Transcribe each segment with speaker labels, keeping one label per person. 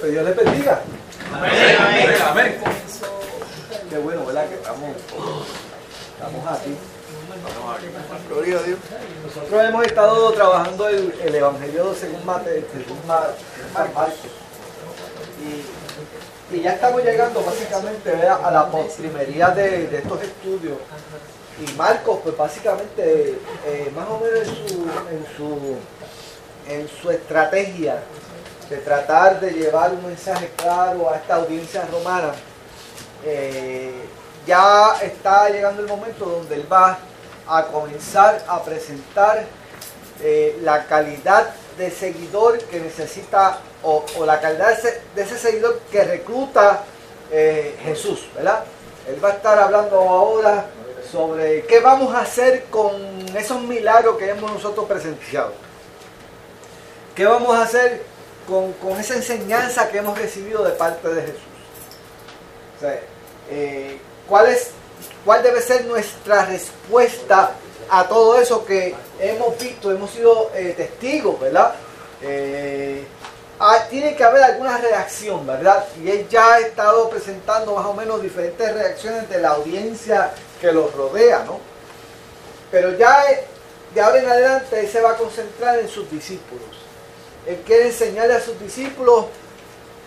Speaker 1: Que Dios les bendiga.
Speaker 2: Amén, amén.
Speaker 3: Amén.
Speaker 1: Qué bueno, ¿verdad? Que estamos, estamos aquí.
Speaker 3: Gloria a Dios.
Speaker 1: Nosotros hemos estado trabajando el, el Evangelio según, Mate, según Ma- San Marcos. Y, y ya estamos llegando básicamente ¿verdad? a la postrimería de, de estos estudios. Y Marcos, pues básicamente, eh, más o menos en su, en, su, en su estrategia de tratar de llevar un mensaje claro a esta audiencia romana, eh, ya está llegando el momento donde él va a comenzar a presentar eh, la calidad de seguidor que necesita o, la calidad de ese, de ese seguidor que recluta eh, Jesús, ¿verdad? Él va a estar hablando ahora sobre qué vamos a hacer con esos milagros que hemos nosotros presenciado. ¿Qué vamos a hacer con, esa enseñanza que hemos recibido de parte de Jesús? Eh, ¿cuál, es, ¿Cuál debe ser nuestra respuesta a todo eso que hemos visto, hemos sido eh, testigos, ¿verdad? Eh, tiene que haber alguna reacción, ¿verdad? Y él ya ha estado presentando más o menos diferentes reacciones de la audiencia que los rodea, ¿no? Pero ya de ahora en adelante él se va a concentrar en sus discípulos. Él quiere enseñarle a sus discípulos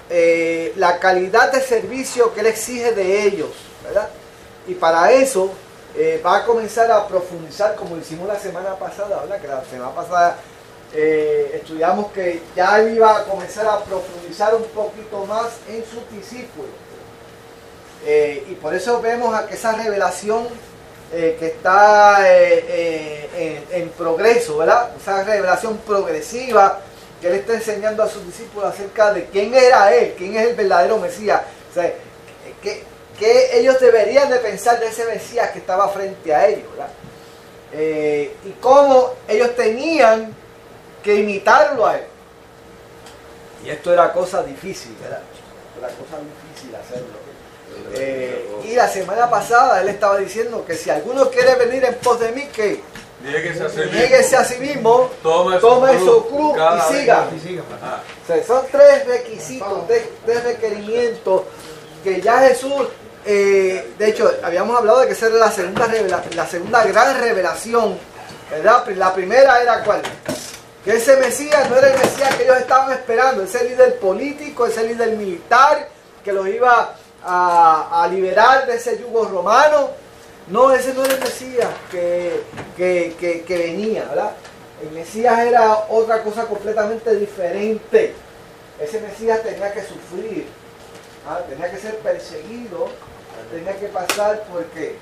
Speaker 1: eh, la calidad de servicio que él exige de ellos, ¿verdad? Y para eso eh, va a comenzar a profundizar, como hicimos la semana pasada, ¿verdad? Que la semana pasada eh, estudiamos que ya él iba a comenzar a profundizar un poquito más en sus discípulos. Y por eso vemos a que esa revelación que está en, en progreso, ¿verdad? Esa revelación progresiva que él está enseñando a sus discípulos acerca de quién era él, quién es el verdadero Mesías. O que, que ellos deberían de pensar de ese Mesías que estaba frente a ellos, ¿verdad? Eh, y cómo ellos tenían que imitarlo a él. Y esto era cosa difícil, ¿verdad? Era cosa difícil hacerlo. Eh, y la semana pasada él estaba diciendo que si alguno quiere venir en pos de mí, que
Speaker 3: Niéguese a
Speaker 1: a sí mismo,
Speaker 3: Tome
Speaker 1: tome su cruz y siga. O sea, son tres requisitos, tres, tres requerimientos que ya Jesús, eh, de hecho, habíamos hablado de que esa era la segunda, revela- la segunda gran revelación, ¿verdad? La primera era cuál? Que ese Mesías no era el Mesías que ellos estaban esperando, ese líder político, ese líder militar que los iba a, a liberar de ese yugo romano. No, ese no era el Mesías que, que, que- que venía, ¿verdad? El Mesías era otra cosa completamente diferente. Ese Mesías tenía que sufrir, ¿ah? tenía que ser perseguido, tenía que pasar por qué?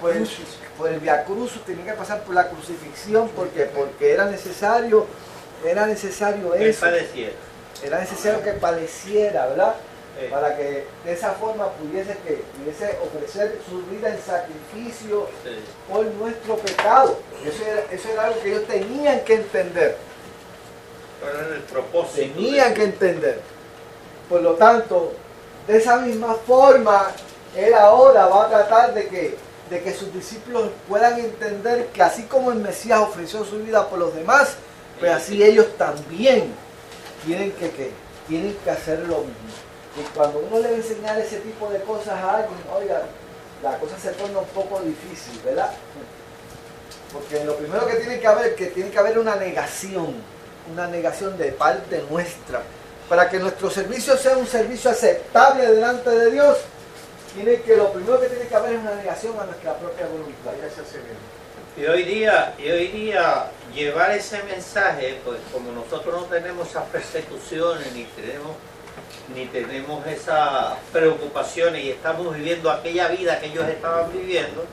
Speaker 1: Por el, por el Via tenía que pasar por la crucifixión, porque porque era necesario, era necesario
Speaker 2: Él
Speaker 1: eso,
Speaker 2: padeciera.
Speaker 1: era necesario que padeciera, ¿verdad?
Speaker 2: Eh,
Speaker 1: Para que de esa forma pudiese que pudiese ofrecer su vida en sacrificio
Speaker 2: sí.
Speaker 1: por nuestro pecado. Eso era, eso era algo que ellos tenían que entender.
Speaker 2: Pero era el propósito.
Speaker 1: Tenían que entender. Por lo tanto, de esa misma forma, él ahora va a tratar de que, de que sus discípulos puedan entender que así como el Mesías ofreció su vida por los demás, pues así ellos también tienen que, que- tienen que hacer lo mismo. Y cuando uno le va a enseñar ese tipo de cosas a alguien, oiga, la cosa se torna un poco difícil, ¿verdad? Porque lo primero que tiene que haber, que tiene que haber una negación, una negación de parte nuestra. Para que nuestro servicio sea un servicio aceptable delante de Dios, tiene que, lo primero que tiene que haber es una negación a nuestra propia voluntad.
Speaker 2: Y hoy día, y hoy día llevar ese mensaje, pues como nosotros no tenemos esas persecuciones, ni tenemos, ni tenemos esas preocupaciones y estamos viviendo aquella vida que ellos estaban viviendo,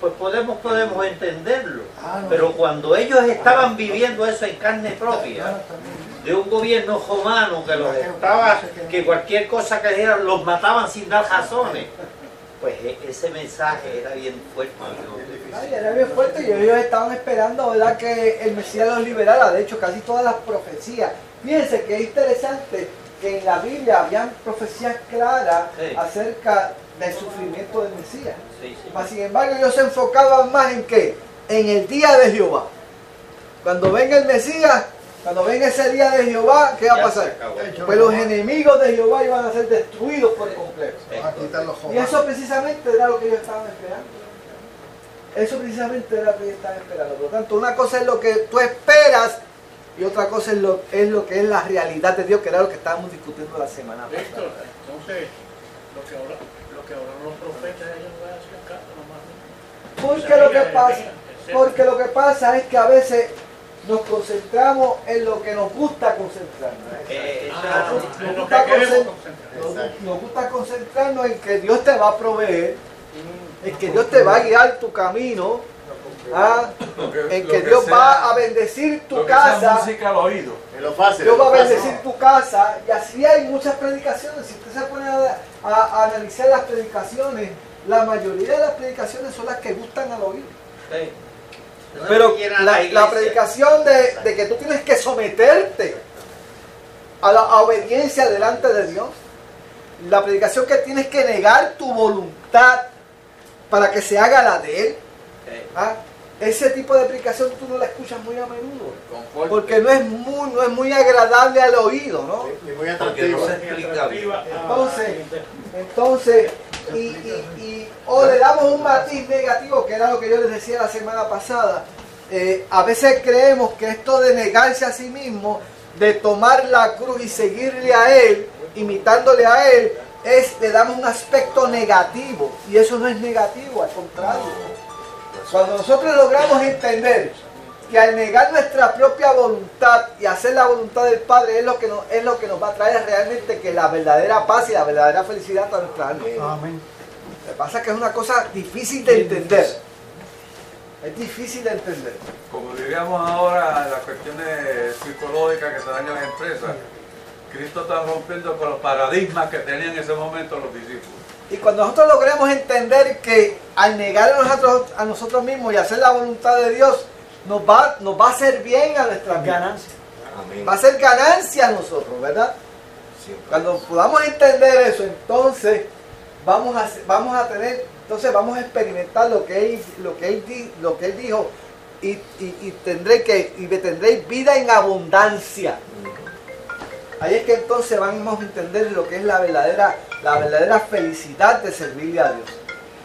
Speaker 2: pues podemos, podemos entenderlo. Pero cuando ellos estaban viviendo eso en carne propia, de un gobierno romano que los estaba, que cualquier cosa que dijeran los mataban sin dar razones, pues e- ese mensaje era bien fuerte. ¿no?
Speaker 1: Ay, era bien fuerte y ellos estaban esperando ¿verdad? que el Mesías los liberara. De hecho, casi todas las profecías. Fíjense que es interesante que en la Biblia habían profecías claras
Speaker 2: Sí.
Speaker 1: acerca del sufrimiento del Mesías.
Speaker 2: Sí, sí.
Speaker 1: Mas, sin embargo, ellos se enfocaban más en qué? En el día de Jehová. Cuando venga el Mesías, Cuando venga ese día de Jehová, ¿qué va a pasar? Pues los enemigos de Jehová iban a ser destruidos por completo. Y eso precisamente era lo que ellos estaban esperando. Eso precisamente era lo que ellos estaban esperando. Por lo tanto, una cosa es lo que tú esperas y otra cosa es lo, es lo que es la realidad de Dios, que era lo que estábamos discutiendo la semana
Speaker 4: Víctor,
Speaker 1: pasada.
Speaker 4: entonces, lo que hablan, lo que hablan los profetas, ellos van a hacer caso nomás.
Speaker 1: Porque lo que pasa, porque lo que pasa es que a veces nos concentramos en lo que nos gusta concentrarnos.
Speaker 2: Eh, eso
Speaker 4: Ah,
Speaker 1: nos gusta
Speaker 4: que concentrar.
Speaker 1: Nos, gusta concentrarnos en que Dios te va a proveer, en que Dios te va a guiar tu camino, ah,
Speaker 3: que-
Speaker 1: en que Dios
Speaker 3: sea-
Speaker 1: va a bendecir tu
Speaker 3: lo que sea
Speaker 1: casa.
Speaker 3: música al oído.
Speaker 5: Es lo fácil.
Speaker 1: Dios va a bendecir tu casa y así hay muchas predicaciones. Si usted se pone a, a- a analizar las predicaciones, la mayoría de las predicaciones son las que gustan al oído.
Speaker 2: sí. No
Speaker 1: Pero la, predicación de, de que tú tienes que someterte a la a obediencia delante de Dios, la predicación que tienes que negar tu voluntad para que se haga la de Él,
Speaker 2: Sí.
Speaker 1: ¿ah? Ese tipo de predicación tú no la escuchas muy a menudo. Porque no es muy, no es muy agradable al oído, ¿no?
Speaker 5: Y muy
Speaker 6: no bien.
Speaker 1: Entonces, entonces, y, y, y- o le damos un matiz negativo, que era lo que yo les decía la semana pasada. Eh, a veces creemos que esto de negarse a sí mismo, de tomar la cruz y seguirle a Él, imitándole a Él, es, le damos un aspecto negativo. Y eso no es negativo, al contrario. Cuando nosotros logramos entender que al negar nuestra propia voluntad y hacer la voluntad del Padre es lo que nos, es lo que nos va a traer realmente que la verdadera paz y la verdadera felicidad a nuestra alma.
Speaker 5: Amén.
Speaker 1: Lo que pasa es que es una cosa difícil de entender. Es difícil de entender.
Speaker 3: Como diríamos ahora, las cuestiones psicológicas que se dan en las empresas, Cristo está rompiendo con los paradigmas que tenían en ese momento los discípulos.
Speaker 1: Y cuando nosotros logremos entender que al negar a nosotros, a nosotros mismos y hacer la voluntad de Dios, nos va, nos va a hacer bien a nuestras ganancias.
Speaker 6: Amén.
Speaker 1: Va a ser ganancia a nosotros, ¿verdad?
Speaker 6: Siempre.
Speaker 1: Cuando podamos entender eso, entonces vamos a, vamos a tener, entonces vamos a experimentar lo que él, lo que él, lo que él dijo y, y, y tendré que y tendréis vida en abundancia. Ahí es que entonces vamos a entender lo que es la verdadera, la verdadera felicidad de servirle a Dios.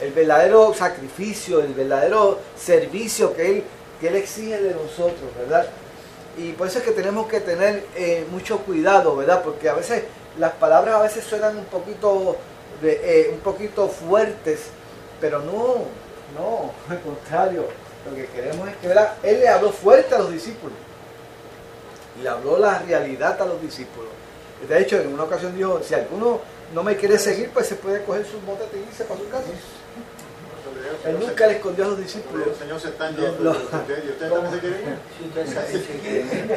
Speaker 1: El verdadero sacrificio, el verdadero servicio que Él, que él exige de nosotros, ¿verdad? Y por eso es que tenemos que tener eh, mucho cuidado, ¿verdad? Porque a veces las palabras a veces suenan un poquito, eh, un poquito fuertes, pero no, no, al contrario. Lo que queremos es que ¿verdad? Él le habló fuerte a los discípulos le habló la realidad a los discípulos. De hecho, en una ocasión dijo, si alguno no me quiere seguir, pues se puede coger su motete y irse para su casa. Él nunca le escondió a los discípulos.
Speaker 5: El Señor se está yendo.
Speaker 1: No.
Speaker 5: ¿Y ustedes y ustedes también se quieren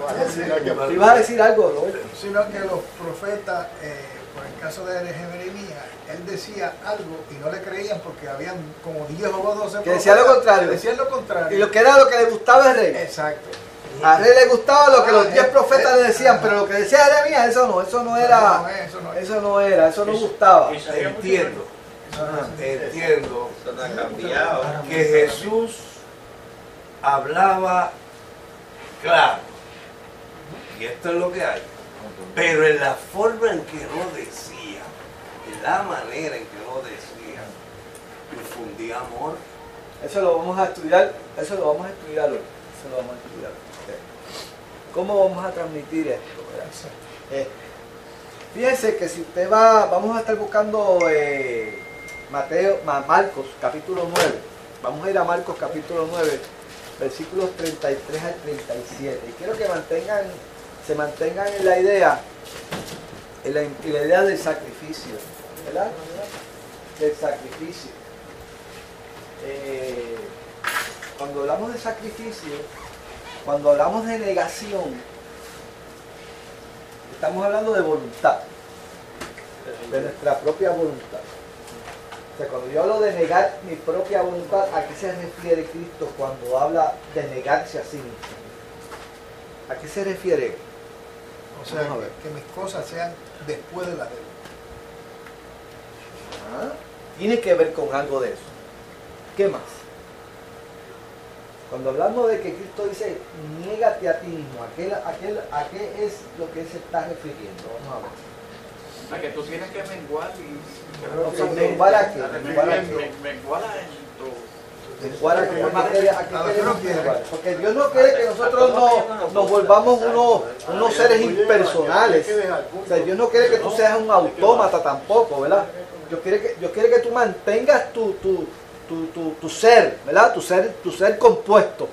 Speaker 1: vas a decir algo, Roberto?
Speaker 7: sino que los profetas, eh, por el caso de Jeremías, él decía algo y no le creían porque habían como 10 o 12
Speaker 1: Que decía lo contrario.
Speaker 7: decían lo contrario.
Speaker 1: Y lo que era lo que le gustaba al rey.
Speaker 7: Exacto.
Speaker 1: A rey le gustaba lo que los
Speaker 7: Ah,
Speaker 1: diez
Speaker 7: eh,
Speaker 1: profetas le decían,
Speaker 7: eh,
Speaker 1: pero lo que decía Jeremías, eso no, eso no era,
Speaker 7: eso no
Speaker 1: era, eso no gustaba.
Speaker 6: Entiendo,
Speaker 4: menos.
Speaker 6: entiendo que Jesús hablaba claro. Y esto es lo que hay. Pero en la forma en que lo decía, en la manera en que lo decía, infundía amor.
Speaker 1: Eso lo vamos a estudiar, eso lo vamos a estudiar hoy. Eso lo vamos a estudiar. ¿Cómo vamos a transmitir esto? Eh, fíjense que si usted va, vamos a estar buscando eh, Mateo, Ma- Marcos capítulo 9. Vamos a ir a Marcos capítulo 9, versículos 33 al 37. Y quiero que mantengan, se mantengan en la idea, en la, en la idea del sacrificio, ¿verdad? Del sacrificio. Eh, cuando hablamos de sacrificio, cuando hablamos de negación, estamos hablando de voluntad, de nuestra propia voluntad. O sea, cuando yo hablo de negar mi propia voluntad, ¿a qué se refiere Cristo cuando habla de negarse a sí mismo? ¿A qué se refiere?
Speaker 7: O sea,
Speaker 1: Vamos a ver.
Speaker 7: que, mis cosas sean después de la él.
Speaker 1: Ah, Tiene que ver con algo de eso. ¿Qué más? Cuando hablamos de que Cristo dice, niégate a ti mismo, ¿a qué, a qué- a qué es lo que se está refiriendo? Vamos a ver.
Speaker 4: O sea, que tú tienes que menguar y...
Speaker 1: O sea, menguar a qué, menguar a qué.
Speaker 4: Men- Menguar en tu...
Speaker 1: Menguar a qué, ¿a qué menguar? Porque Dios no quiere que nosotros no, nos volvamos unos, unos seres impersonales. O sea, Dios no quiere que tú seas un autómata tampoco, ¿verdad? Dios quiere que, Dios quiere que tú mantengas tu, tu, tu, tu, tu ser, ¿verdad? Tu ser, tu ser compuesto.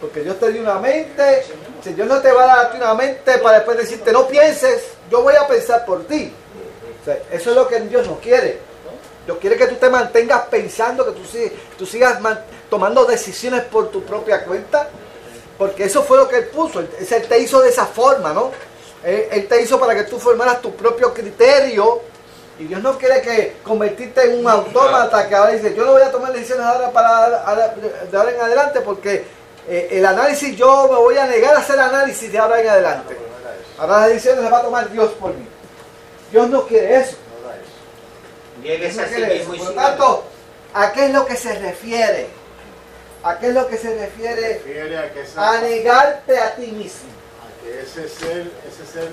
Speaker 1: Porque Dios te dio una mente, si Dios no te va a dar una mente para después decirte, no pienses, yo voy a pensar por ti. Eso es lo que Dios no quiere. Dios quiere que tú te mantengas pensando, que tú, tú sigas man- tomando decisiones por tu propia cuenta. Porque eso fue lo que Él puso. Él, él te hizo de esa forma, ¿no? Él, Él te hizo para que tú formaras tu propio criterio. Y Dios no quiere que convertirte en un autómata que ahora dice, yo no voy a tomar decisiones ahora para ahora- de ahora en adelante porque eh, el análisis yo me voy a negar a hacer análisis de ahora en adelante. Ahora las decisiones las va a tomar Dios por mí. Dios no quiere eso. Dios no quiere eso. Por lo tanto, ¿a qué es lo que se refiere? ¿A qué es lo que se refiere
Speaker 5: Refiere a que, esa,
Speaker 1: a negarte a ti mismo?
Speaker 5: a que ese ser, ese ser,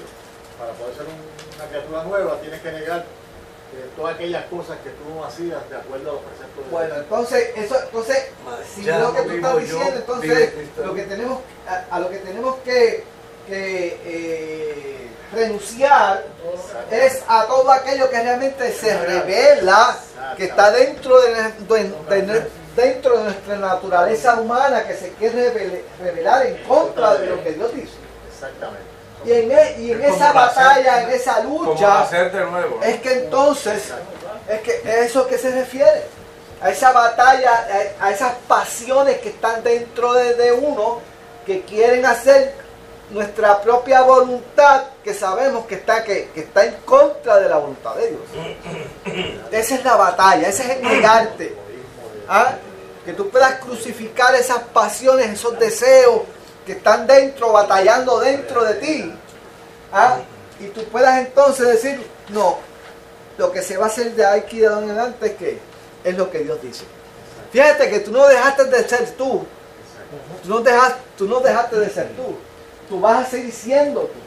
Speaker 5: para poder ser un- una criatura nueva, tienes que negar todas aquellas cosas que tú no hacías de acuerdo a los preceptos de
Speaker 1: Bueno, entonces, eso, entonces, si
Speaker 6: Ya
Speaker 1: lo que tú estás
Speaker 6: yo,
Speaker 1: diciendo, entonces, lo que tenemos, a, a lo que tenemos que, que, eh, renunciar es a todo aquello que realmente se revela, que está dentro de, de- de- dentro de nuestra naturaleza humana, que se quiere revelar en contra de lo que Dios dice.
Speaker 5: Exactamente.
Speaker 1: Y en, e- y en
Speaker 3: Es como
Speaker 1: esa batalla, en esa lucha,
Speaker 3: nuevo.
Speaker 1: es que entonces, es que eso que se refiere, a esa batalla, a, a esas pasiones que están dentro de, de uno, que quieren hacer nuestra propia voluntad, que sabemos que está, que, que está en contra de la voluntad de Dios. Esa es la batalla, ese es el negarte. ¿ah? Que tú puedas crucificar esas pasiones, esos deseos que están dentro, batallando dentro de ti. ¿ah? Y tú puedas entonces decir, no, lo que se va a hacer de aquí de donde adelante es que es lo que Dios dice. Fíjate que tú no dejaste de ser tú. Tú no, dejaste, tú no dejaste de ser tú. Tú vas a seguir siendo tú.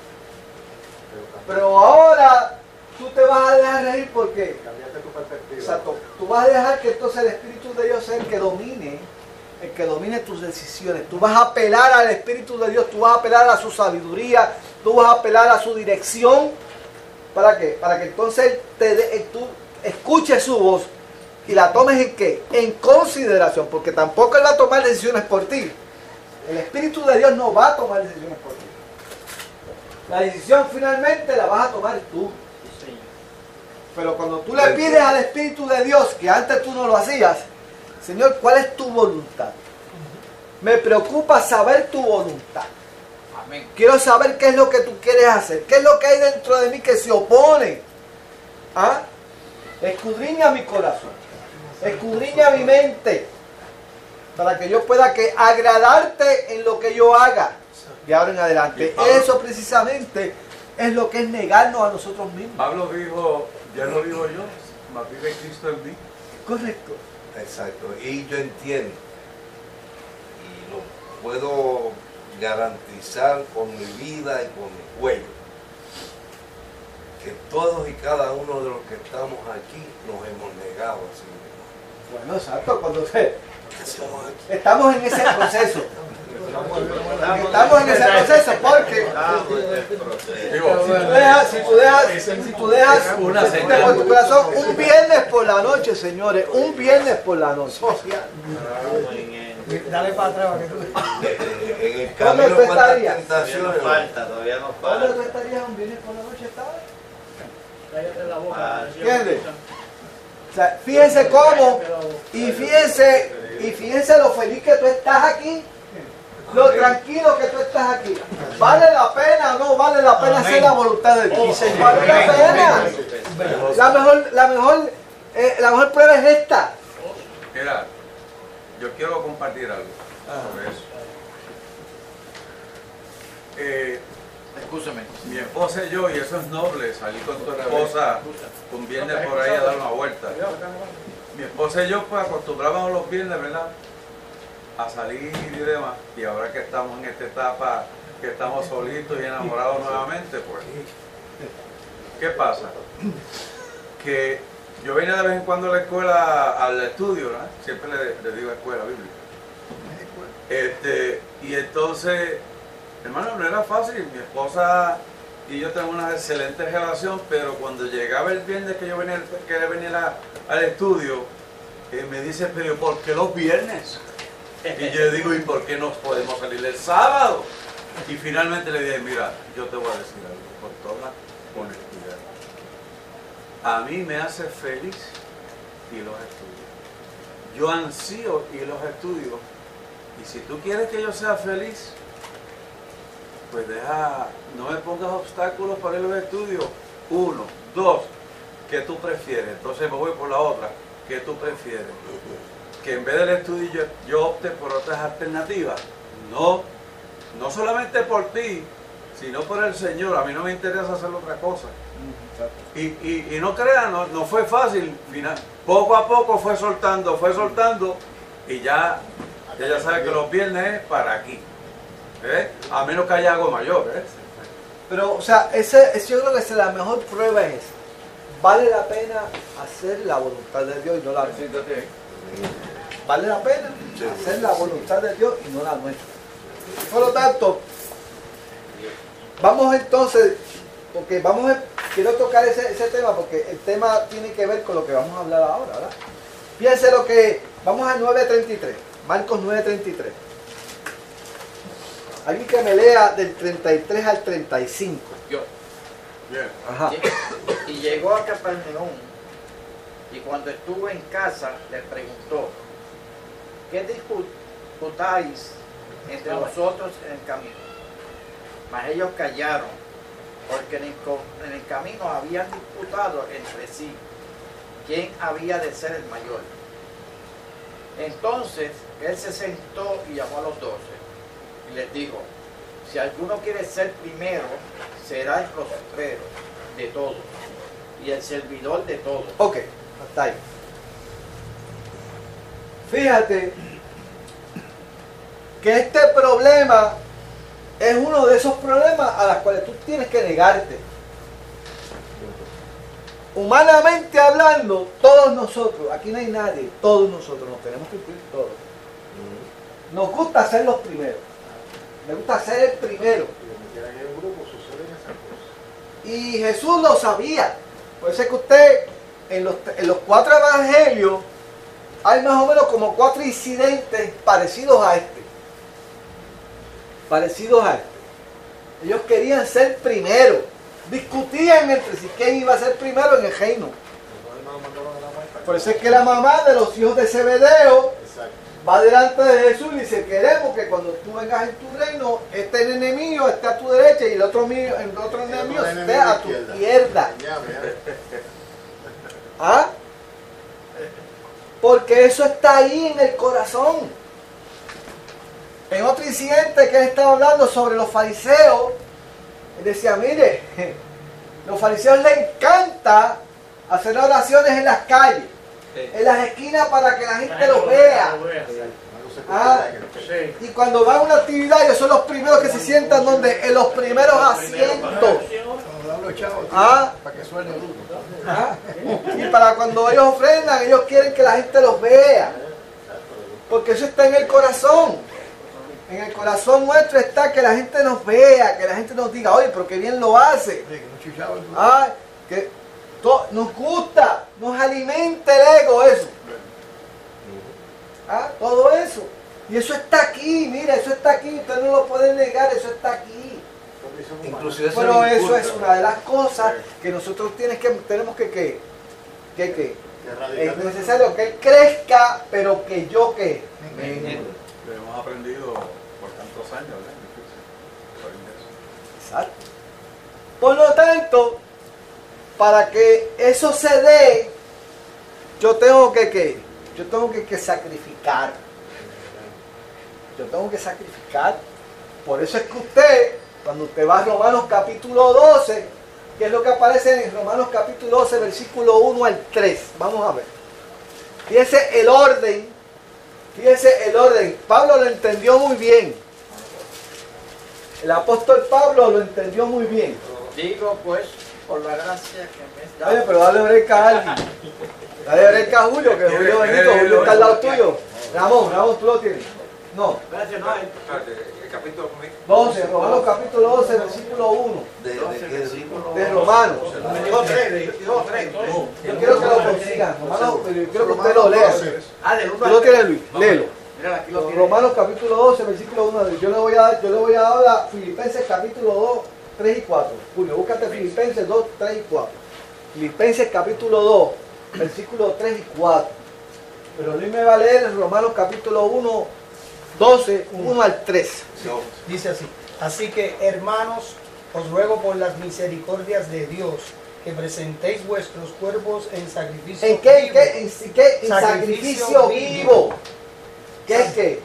Speaker 1: Pero ahora tú te vas a dejar reír porque
Speaker 5: Cambiaste tu perspectiva.
Speaker 1: Exacto. Tú vas a dejar que entonces el Espíritu de Dios sea el que domine, el que domine tus decisiones. Tú vas a apelar al Espíritu de Dios, tú vas a apelar a su sabiduría, tú vas a apelar a su dirección. ¿Para qué? Para que entonces te dé- eh, tú escuches su voz y la tomes en qué? En consideración, porque tampoco Él va a tomar decisiones por ti. El Espíritu de Dios no va a tomar decisiones por ti. La decisión finalmente la vas a tomar tú. Pero cuando tú le pides al Espíritu de Dios, que antes tú no lo hacías, Señor, ¿cuál es tu voluntad? Me preocupa saber tu voluntad.
Speaker 4: Amén.
Speaker 1: Quiero saber qué es lo que tú quieres hacer. ¿Qué es lo que hay dentro de mí que se opone? ¿Ah? Escudriña mi corazón. Escudriña mi mente. Para que yo pueda que agradarte en lo que yo haga. De ahora en adelante. Eso precisamente es lo que es negarnos a nosotros mismos.
Speaker 3: Pablo dijo, ya no vivo yo, mas vive Cristo en mí.
Speaker 1: Correcto.
Speaker 6: Exacto, y yo entiendo, y lo puedo garantizar con mi vida y con mi cuello, que todos y cada uno de los que estamos aquí nos hemos negado a sí mismos.
Speaker 1: Bueno, exacto. Cuando se-
Speaker 6: ¿Qué hacemos aquí?
Speaker 1: estamos en ese proceso.
Speaker 2: Estamos
Speaker 1: en ese proceso porque si tú dejas, si tú dejas, si tú dejas
Speaker 3: Una
Speaker 1: sentirte
Speaker 3: señal.
Speaker 1: por tu corazón un viernes por la noche, señores, un viernes por la noche.
Speaker 2: Estamos en el-
Speaker 7: Dale para atrás para que tú.
Speaker 6: En el
Speaker 1: ¿Dónde
Speaker 6: camino
Speaker 1: tú estarías?
Speaker 2: Todavía nos falta, todavía nos
Speaker 1: ¿Dónde tú
Speaker 2: falta.
Speaker 1: estarías un viernes por la noche esta hora?
Speaker 4: Cállate la boca.
Speaker 2: Ah,
Speaker 1: ¿entiendes? O sea, fíjense cómo y fíjense y fíjense lo feliz que tú estás aquí. Lo tranquilo que tú estás aquí. ¿Vale la pena o no vale la pena hacer la voluntad de Dios? Vale la pena. La mejor, la mejor, eh, la mejor prueba es esta.
Speaker 3: Mira, yo quiero compartir algo sobre eso. Eh,
Speaker 4: Escúchame.
Speaker 3: mi esposa y yo, y eso es noble, salir con tu esposa un viernes por ahí a dar una vuelta. Mi esposa y yo pues acostumbrábamos los viernes, ¿verdad? A salir y demás, y ahora que estamos en esta etapa, que estamos solitos y enamorados nuevamente, pues, ¿qué pasa? Que yo venía de vez en cuando a la escuela, al estudio, siempre le, digo escuela bíblica. Este, y entonces, hermano, no era fácil. Mi esposa y yo tenemos una excelente relación, pero cuando llegaba el viernes que yo venía, que venir al estudio, eh, me dice, pero ¿por qué los viernes? Y yo le digo, ¿y por qué no podemos salir el sábado? Y finalmente le dije, mira, yo te voy a decir algo con toda honestidad. A mí me hace feliz y los estudios. Yo ansío y los estudios. Y si tú quieres que yo sea feliz, pues deja, no me pongas obstáculos para ir los estudios. Uno, dos, ¿qué tú prefieres? Entonces me voy por la otra. ¿Qué tú prefieres? Que en vez del estudio yo, yo opte por otras alternativas. No, no solamente por ti, sino por el Señor. A mí no me interesa hacer otra cosa. Y, y, y no crean, no, no fue fácil. Final, poco a poco fue soltando, fue soltando. Y ya, ya, ya sabe que los viernes es para aquí. ¿eh? A menos que haya algo mayor. ¿eh?
Speaker 1: Pero, o sea, ese, ese- yo creo que es la mejor prueba es esa. Vale la pena hacer la voluntad de Dios y no la nuestra. Vale la pena hacer la voluntad de Dios y no la nuestra. Por lo tanto, vamos entonces, porque vamos a, quiero tocar ese, ese tema porque el tema tiene que ver con lo que vamos a hablar ahora, ¿verdad? Fíjense lo que, vamos al 9.33, Marcos 9.33. Alguien que me lea del 33 al 35.
Speaker 4: Yo.
Speaker 3: Bien.
Speaker 1: Ajá.
Speaker 8: Y llegó a Capernaum y cuando estuvo en casa le preguntó, ¿qué disputáis entre vosotros en el camino? Mas ellos callaron, porque en el, co- en el camino habían disputado entre sí quién había de ser el mayor. Entonces él se sentó y llamó a los doce y les dijo, si alguno quiere ser primero, será el postrero de todos y el servidor de todos.
Speaker 1: Ok, hasta ahí. Fíjate que este problema es uno de esos problemas a los cuales tú tienes que negarte. Humanamente hablando, todos nosotros, aquí no hay nadie, todos nosotros nos tenemos que incluir todos. Nos gusta ser los primeros. Me gusta ser el primero.
Speaker 5: Y
Speaker 1: Jesús lo sabía. Eso es que usted, en los, en los cuatro evangelios, hay más o menos como cuatro incidentes parecidos a este. Parecidos a este. Ellos querían ser primero. Discutían entre sí quién iba a ser primero en el reino. Por eso es que la mamá de los hijos de Zebedeo va delante de Jesús y dice, queremos que cuando tú vengas en tu reino, este nene mío esté a tu derecha y el otro mío, el otro nene mío esté a tu izquierda. ¿Ah? Porque eso está ahí en el corazón. En otro incidente que él estaba hablando sobre los fariseos, él decía, mire, los fariseos les encanta hacer oraciones en las calles, en las esquinas para que la gente los vea.
Speaker 5: Algo se
Speaker 1: Ah.
Speaker 4: Sí.
Speaker 1: Y cuando van a una actividad, ellos son los primeros que se sientan donde en los primeros asientos. Ah.
Speaker 7: para que suene duro.
Speaker 1: Ah, Y para cuando ellos ofrendan, ellos quieren que la gente los vea. Porque eso está en el corazón. En el corazón nuestro está que la gente nos vea, que la gente nos diga, oye, pero qué bien lo hace. Ah, que to- nos gusta, nos alimenta el ego eso. Ah, todo eso. Y eso está aquí, mira, eso está aquí, usted no lo puede negar, eso está aquí.
Speaker 6: Inclusive
Speaker 1: Pero eso es una de las cosas que nosotros tienes que, tenemos que, que, que, es necesario que él crezca, pero que yo que.
Speaker 3: Lo hemos aprendido por tantos años, eso.
Speaker 1: Exacto. Por lo tanto, para que eso se dé, yo tengo que, que yo tengo que, que sacrificar. Yo tengo que sacrificar. Por eso es que usted, cuando usted va a Romanos capítulo 12, que es lo que aparece en Romanos capítulo 12, versículo 1 al 3. Vamos a ver. Fíjese el orden Fíjese el orden. Pablo lo entendió muy bien. El apóstol Pablo lo entendió muy bien.
Speaker 8: Digo pues, por la gracia que me es
Speaker 1: Oye, pero dale breca a alguien. Dale breca a Julio, que Julio Benito, Julio está al lado tuyo. Ramón, Ramón, tú lo tienes. No,
Speaker 8: Gracias, no hay.
Speaker 3: El capítulo
Speaker 1: 12, Romanos capítulo 12, versículo 1.
Speaker 6: ¿De, de qué versículo?
Speaker 1: De Romanos. Yo quiero que lo consigan. Romanos, yo quiero que usted lo lea.
Speaker 8: Ah,
Speaker 1: Tú lo tienes, Luis. Léelo. Romanos capítulo 12, versículo 1. Yo le voy a dar, yo le voy a dar a Filipenses capítulo 2, 3 y 4. Julio, búscate Filipenses 2, 3 y 4. Filipenses capítulo 2, versículo 3 y 4. Pero Luis me va a leer en Romanos capítulo 1, 12, 1 al 3.
Speaker 6: No.
Speaker 4: Dice así. Así que, hermanos, os ruego por las misericordias de Dios que presentéis vuestros cuerpos en sacrificio
Speaker 1: ¿En qué? ¿En
Speaker 4: vivo,
Speaker 1: qué? ¿En qué? En
Speaker 4: Sacrificio
Speaker 1: sacrificio
Speaker 4: vivo.
Speaker 1: vivo. ¿Qué es qué?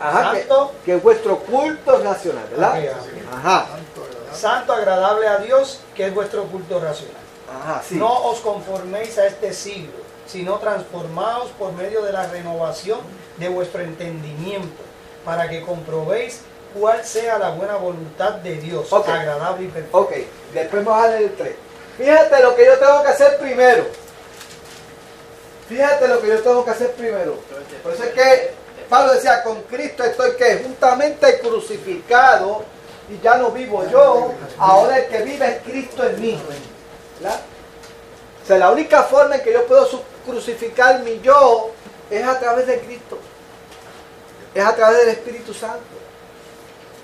Speaker 1: Ajá, que,
Speaker 4: santo,
Speaker 1: que es vuestro culto nacional, ¿verdad?
Speaker 4: Ok, ok.
Speaker 1: Ajá,
Speaker 7: Santo, ¿verdad?
Speaker 4: santo, agradable a Dios, que es vuestro culto racional.
Speaker 1: Ajá, sí.
Speaker 4: No os conforméis a este siglo, sino transformaos por medio de la renovación de vuestro entendimiento, para que comprobéis cuál sea la buena voluntad de Dios,
Speaker 1: Ok.
Speaker 4: agradable y perfecta.
Speaker 1: Ok, después vamos a leer el 3. Fíjate lo que yo tengo que hacer primero. Fíjate lo que yo tengo que hacer primero. Por eso es que Pablo decía, con Cristo estoy que juntamente crucificado y ya no vivo yo, ahora el que vive es Cristo en mí. O sea, la única forma en que yo puedo crucificar mi yo es a través de Cristo. Es a través del Espíritu Santo.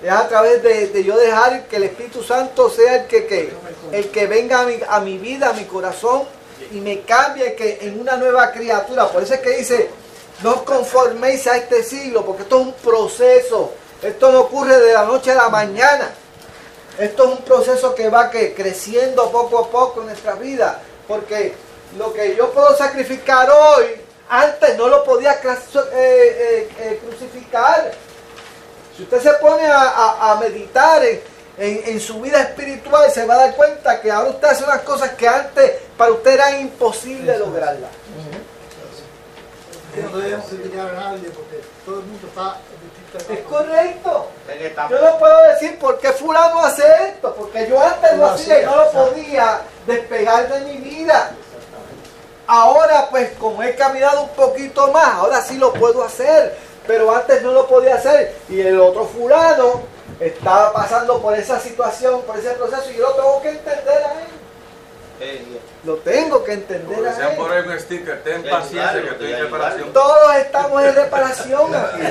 Speaker 1: Es a través de, yo dejar que el Espíritu Santo sea el que, el que venga a mi, vida, a mi corazón y me cambie que en una nueva criatura. Por eso es que dice, no conforméis a este siglo, porque esto es un proceso. Esto no ocurre de la noche a la mañana. Esto es un proceso que va que, creciendo poco a poco en nuestra vida. Porque lo que yo puedo sacrificar hoy, antes no lo podía eh, eh, eh, crucificar. Si usted se pone a, a- a meditar en, en- en su vida espiritual, se va a dar cuenta que ahora usted hace unas cosas que antes para usted era imposible lograrlas.
Speaker 7: No debemos a nadie porque todo el mundo está
Speaker 1: Es correcto. Yo no puedo decir por qué fulano hace esto, porque yo antes lo hacía y no lo podía despegar de mi vida. Ahora pues como he caminado un poquito más, ahora sí lo puedo hacer, pero antes no lo podía hacer. Y el otro fulano estaba pasando por esa situación, por ese proceso y yo lo tengo que entender a él. Lo tengo que
Speaker 3: Como
Speaker 1: entender a
Speaker 3: decían por ahí un sticker, ten paciencia que estoy en reparación.
Speaker 1: Todos estamos en reparación aquí.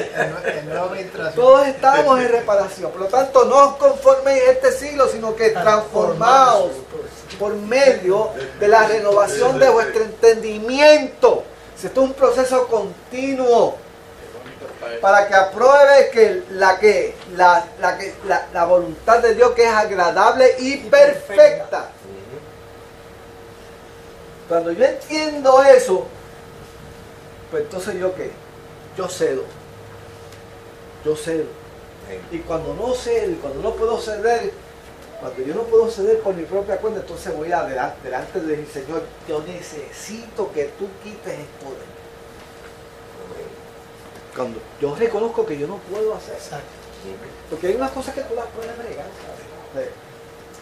Speaker 1: Todos estamos en reparación. Por lo tanto, no os conforméis a este siglo, sino que transformaos por medio de la renovación de vuestro entendimiento. Esto es un proceso continuo para que apruebe que la que la, la que la, la voluntad de Dios que es agradable y perfecta. Cuando yo entiendo eso, pues entonces yo qué? Yo cedo. Yo cedo. Y cuando no cedo, y cuando no puedo ceder, cuando yo no puedo ceder por mi propia cuenta, entonces voy adelante, delante del Señor. Yo necesito que tú quites esto de mí. Cuando yo reconozco que yo no puedo hacer. Porque hay unas cosas que tú las puedes bregar, ¿sabes?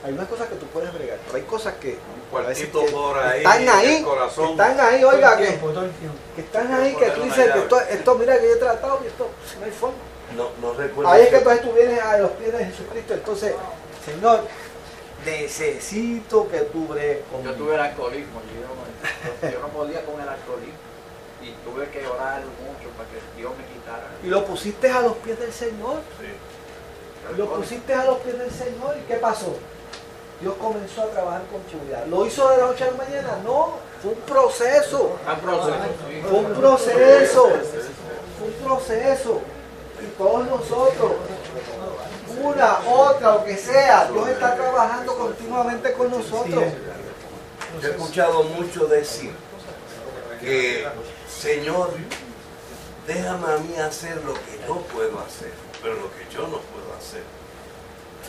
Speaker 1: Hay unas cosas que tú puedes bregar, pero hay cosas que
Speaker 3: Un
Speaker 1: a veces
Speaker 3: cuartito
Speaker 1: que
Speaker 3: por ahí,
Speaker 1: están
Speaker 3: el
Speaker 1: ahí,
Speaker 3: corazón.
Speaker 1: están ahí, oiga,
Speaker 4: el
Speaker 1: que, están ahí, que tú dices que esto, esto, mira que yo he tratado y esto no hay forma.
Speaker 6: No, no recuerdo.
Speaker 1: Ahí es que entonces tú vienes a los pies de Jesucristo, entonces, Señor, necesito que tú bregues
Speaker 8: Yo
Speaker 1: conmigo.
Speaker 8: tuve el alcoholismo, yo no, yo no podía con el alcoholismo y tuve que orar mucho para que Dios me quitara.
Speaker 1: Y lo pusiste a los pies del Señor. Y lo pusiste a los pies del Señor. ¿Y qué pasó? Dios comenzó a trabajar con tu vida. ¿Lo hizo de la noche a la mañana? No, fue un proceso. Fue un proceso. Fue un proceso. Y todos nosotros, una, otra, o que sea, Dios está trabajando continuamente con nosotros.
Speaker 6: Yo he escuchado mucho decir que, Señor, déjame a mí hacer lo que yo puedo hacer, pero lo que yo no puedo hacer,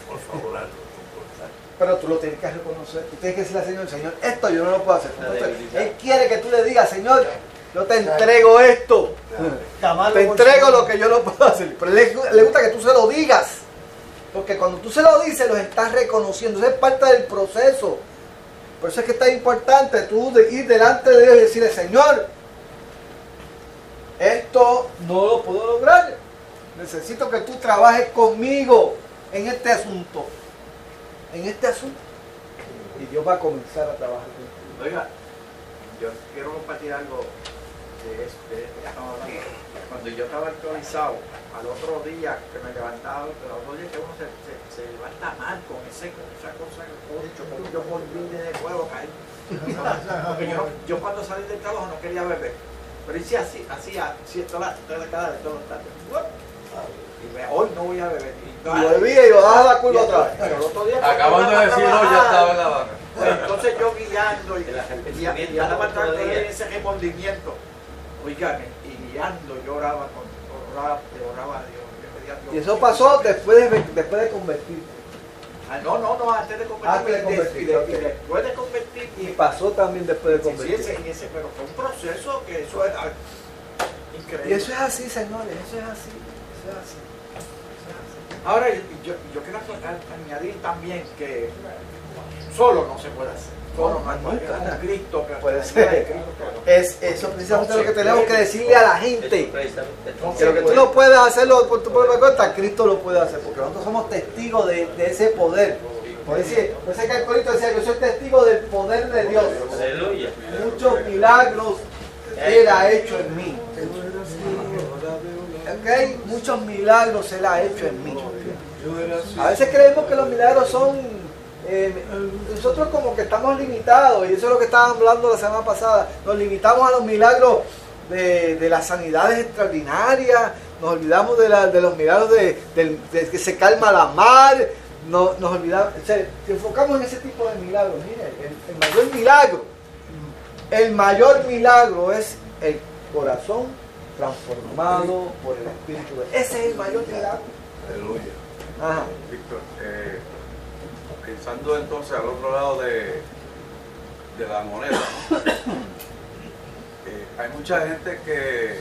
Speaker 6: por favor, hazlo.
Speaker 1: Pero tú lo tienes que reconocer. Tú tienes que decirle al Señor, Señor, esto yo no lo puedo hacer. Él quiere que tú le digas, Señor, yo te entrego esto. Te
Speaker 4: lo
Speaker 1: entrego lo que yo no puedo hacer. Pero le, le gusta que tú se lo digas. Porque cuando tú se lo dices, los estás reconociendo. Eso es parte del proceso. Por eso es que está importante tú de ir delante de Dios y decirle, Señor, esto no lo puedo lograr. Necesito que tú trabajes conmigo en este asunto. En este asunto. Y Dios va a comenzar a trabajar contigo.
Speaker 8: Oiga, yo quiero compartir algo de esto que estamos hablando. Cuando yo estaba alcoholizado, al otro día que me levantaba, al otro día que uno se, se, se levanta mal con ese, con esa cosa que concho, como yo volví de nuevo a caer. Porque yo, yo cuando salí del trabajo no quería beber. Pero hice así, así, así, toda la, toda la cara de. Y me, hoy no voy a beber. Y,
Speaker 1: Y volvía y lo daba la curva otra vez.
Speaker 8: Pero el otro día cuando
Speaker 3: Acabando de decirlo, ya estaba en la barra.
Speaker 8: pues entonces yo guiando y, y,
Speaker 2: arrepentimiento
Speaker 8: y andaba
Speaker 2: día.
Speaker 8: ese remordimiento. Oígame, y guiando yo oraba, con, oraba, le oraba a Dios.
Speaker 1: Y eso pasó después de, después de convertirte.
Speaker 8: Ah, no, no, no, antes de convertirme.
Speaker 1: Antes de
Speaker 8: y de- y de- y después de convertirme.
Speaker 1: Y pasó también después de
Speaker 8: Sí, sí,
Speaker 1: convertirte.
Speaker 8: ese, ese, pero fue un proceso que eso era increíble.
Speaker 1: Y eso es así, señores, eso es así. Eso es así.
Speaker 8: Ahora, yo, yo, quiero añadir también que solo no se puede hacer. Solo no, no,
Speaker 1: Nunca.
Speaker 8: es un Cristo que
Speaker 1: Puede ser.
Speaker 8: que-
Speaker 1: Es eso precisamente lo que tenemos que decirle a la gente. Que lo que tú no puedes hacerlo por tu propia cuenta, Cristo lo puede hacer, porque nosotros somos testigos de, de ese poder. Por eso, por eso que el Corito decía, yo soy testigo del poder de Dios.
Speaker 2: Aleluya.
Speaker 1: Muchos milagros Él ha hecho en mí. ¿Ok? Muchos milagros Él ha hecho en mí. A veces creemos que los milagros son... eh, nosotros como que estamos limitados, y eso es lo que estábamos hablando la semana pasada, nos limitamos a los milagros de, las sanidades extraordinarias, nos olvidamos de, los milagros de, que se calma la mar, no- nos olvidamos, o enfocamos en ese tipo de milagros, mire, el, el mayor milagro, el mayor milagro es el corazón transformado por el Espíritu de Ese es el mayor milagro.
Speaker 6: Aleluya.
Speaker 1: Ajá.
Speaker 3: Víctor, eh, pensando entonces al otro lado de, de la moneda, eh, hay mucha gente que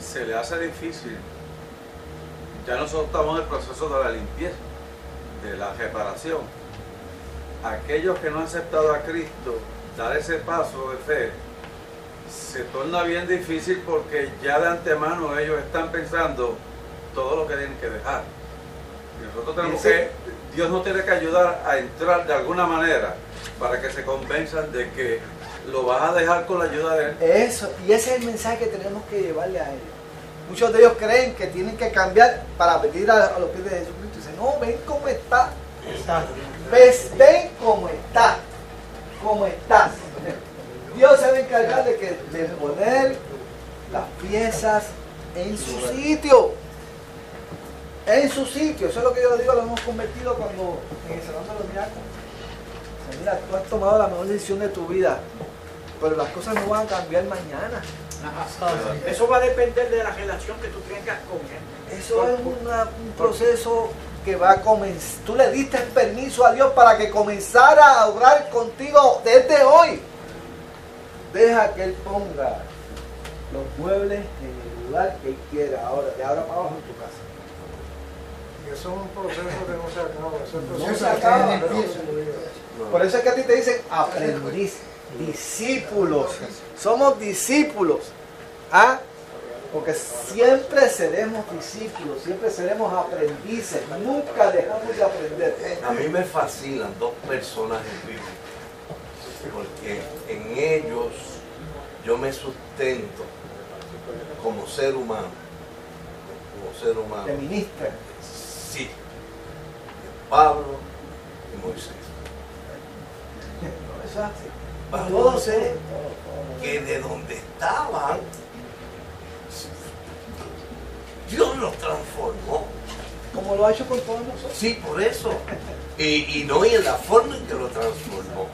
Speaker 3: se le hace difícil. Ya nosotros estamos en el proceso de la limpieza, de la reparación. Aquellos que no han aceptado a Cristo, dar ese paso de fe, se torna bien difícil porque ya de antemano ellos están pensando todo lo que tienen que dejar. Nosotros tenemos que, Dios nos tiene que ayudar a entrar de alguna manera para que se convenzan de que lo vas a dejar con la ayuda de Él.
Speaker 1: Eso, y ese es el mensaje que tenemos que llevarle a ellos. Muchos de ellos creen que tienen que cambiar para venir a, a los pies de Jesucristo. Dicen, no, ven cómo está. Ves, ven cómo está. Cómo estás. Dios se va a encargar de, que, de poner las piezas en su sitio. En su sitio. Eso es lo que yo les digo, lo hemos convertido cuando en el Salón de los Diáconos. Dice, Mira, tú has tomado la mejor decisión de tu vida, pero las cosas no van a cambiar mañana.
Speaker 8: Eso va a depender de la relación que tú tengas con él.
Speaker 1: Eso es una- un proceso que va a comenzar. Tú le diste el permiso a Dios para que comenzara a obrar contigo desde hoy. Deja que Él ponga los muebles en el lugar que Él quiera ahora, de ahora para abajo en tu casa.
Speaker 5: Es un proceso que no se acaba. Eso es un
Speaker 1: No
Speaker 5: proceso
Speaker 1: se
Speaker 5: que
Speaker 1: acaba. Por eso es que a ti te dicen aprendiz, discípulos. Somos discípulos. ¿Ah? Porque siempre seremos discípulos, siempre seremos aprendices, nunca dejamos de aprender.
Speaker 6: A mí me fascinan dos personajes bíblicos, porque en ellos yo me sustento como ser humano, como ser humano.
Speaker 1: Te
Speaker 6: Sí, Pablo y Moisés.
Speaker 1: Eso es así.
Speaker 6: Pablo
Speaker 1: Todos se-
Speaker 6: que de donde estaban, Dios los transformó.
Speaker 1: como lo ha hecho con todos nosotros.
Speaker 6: Sí, por eso. Y, y no, y en la forma en que lo transformó.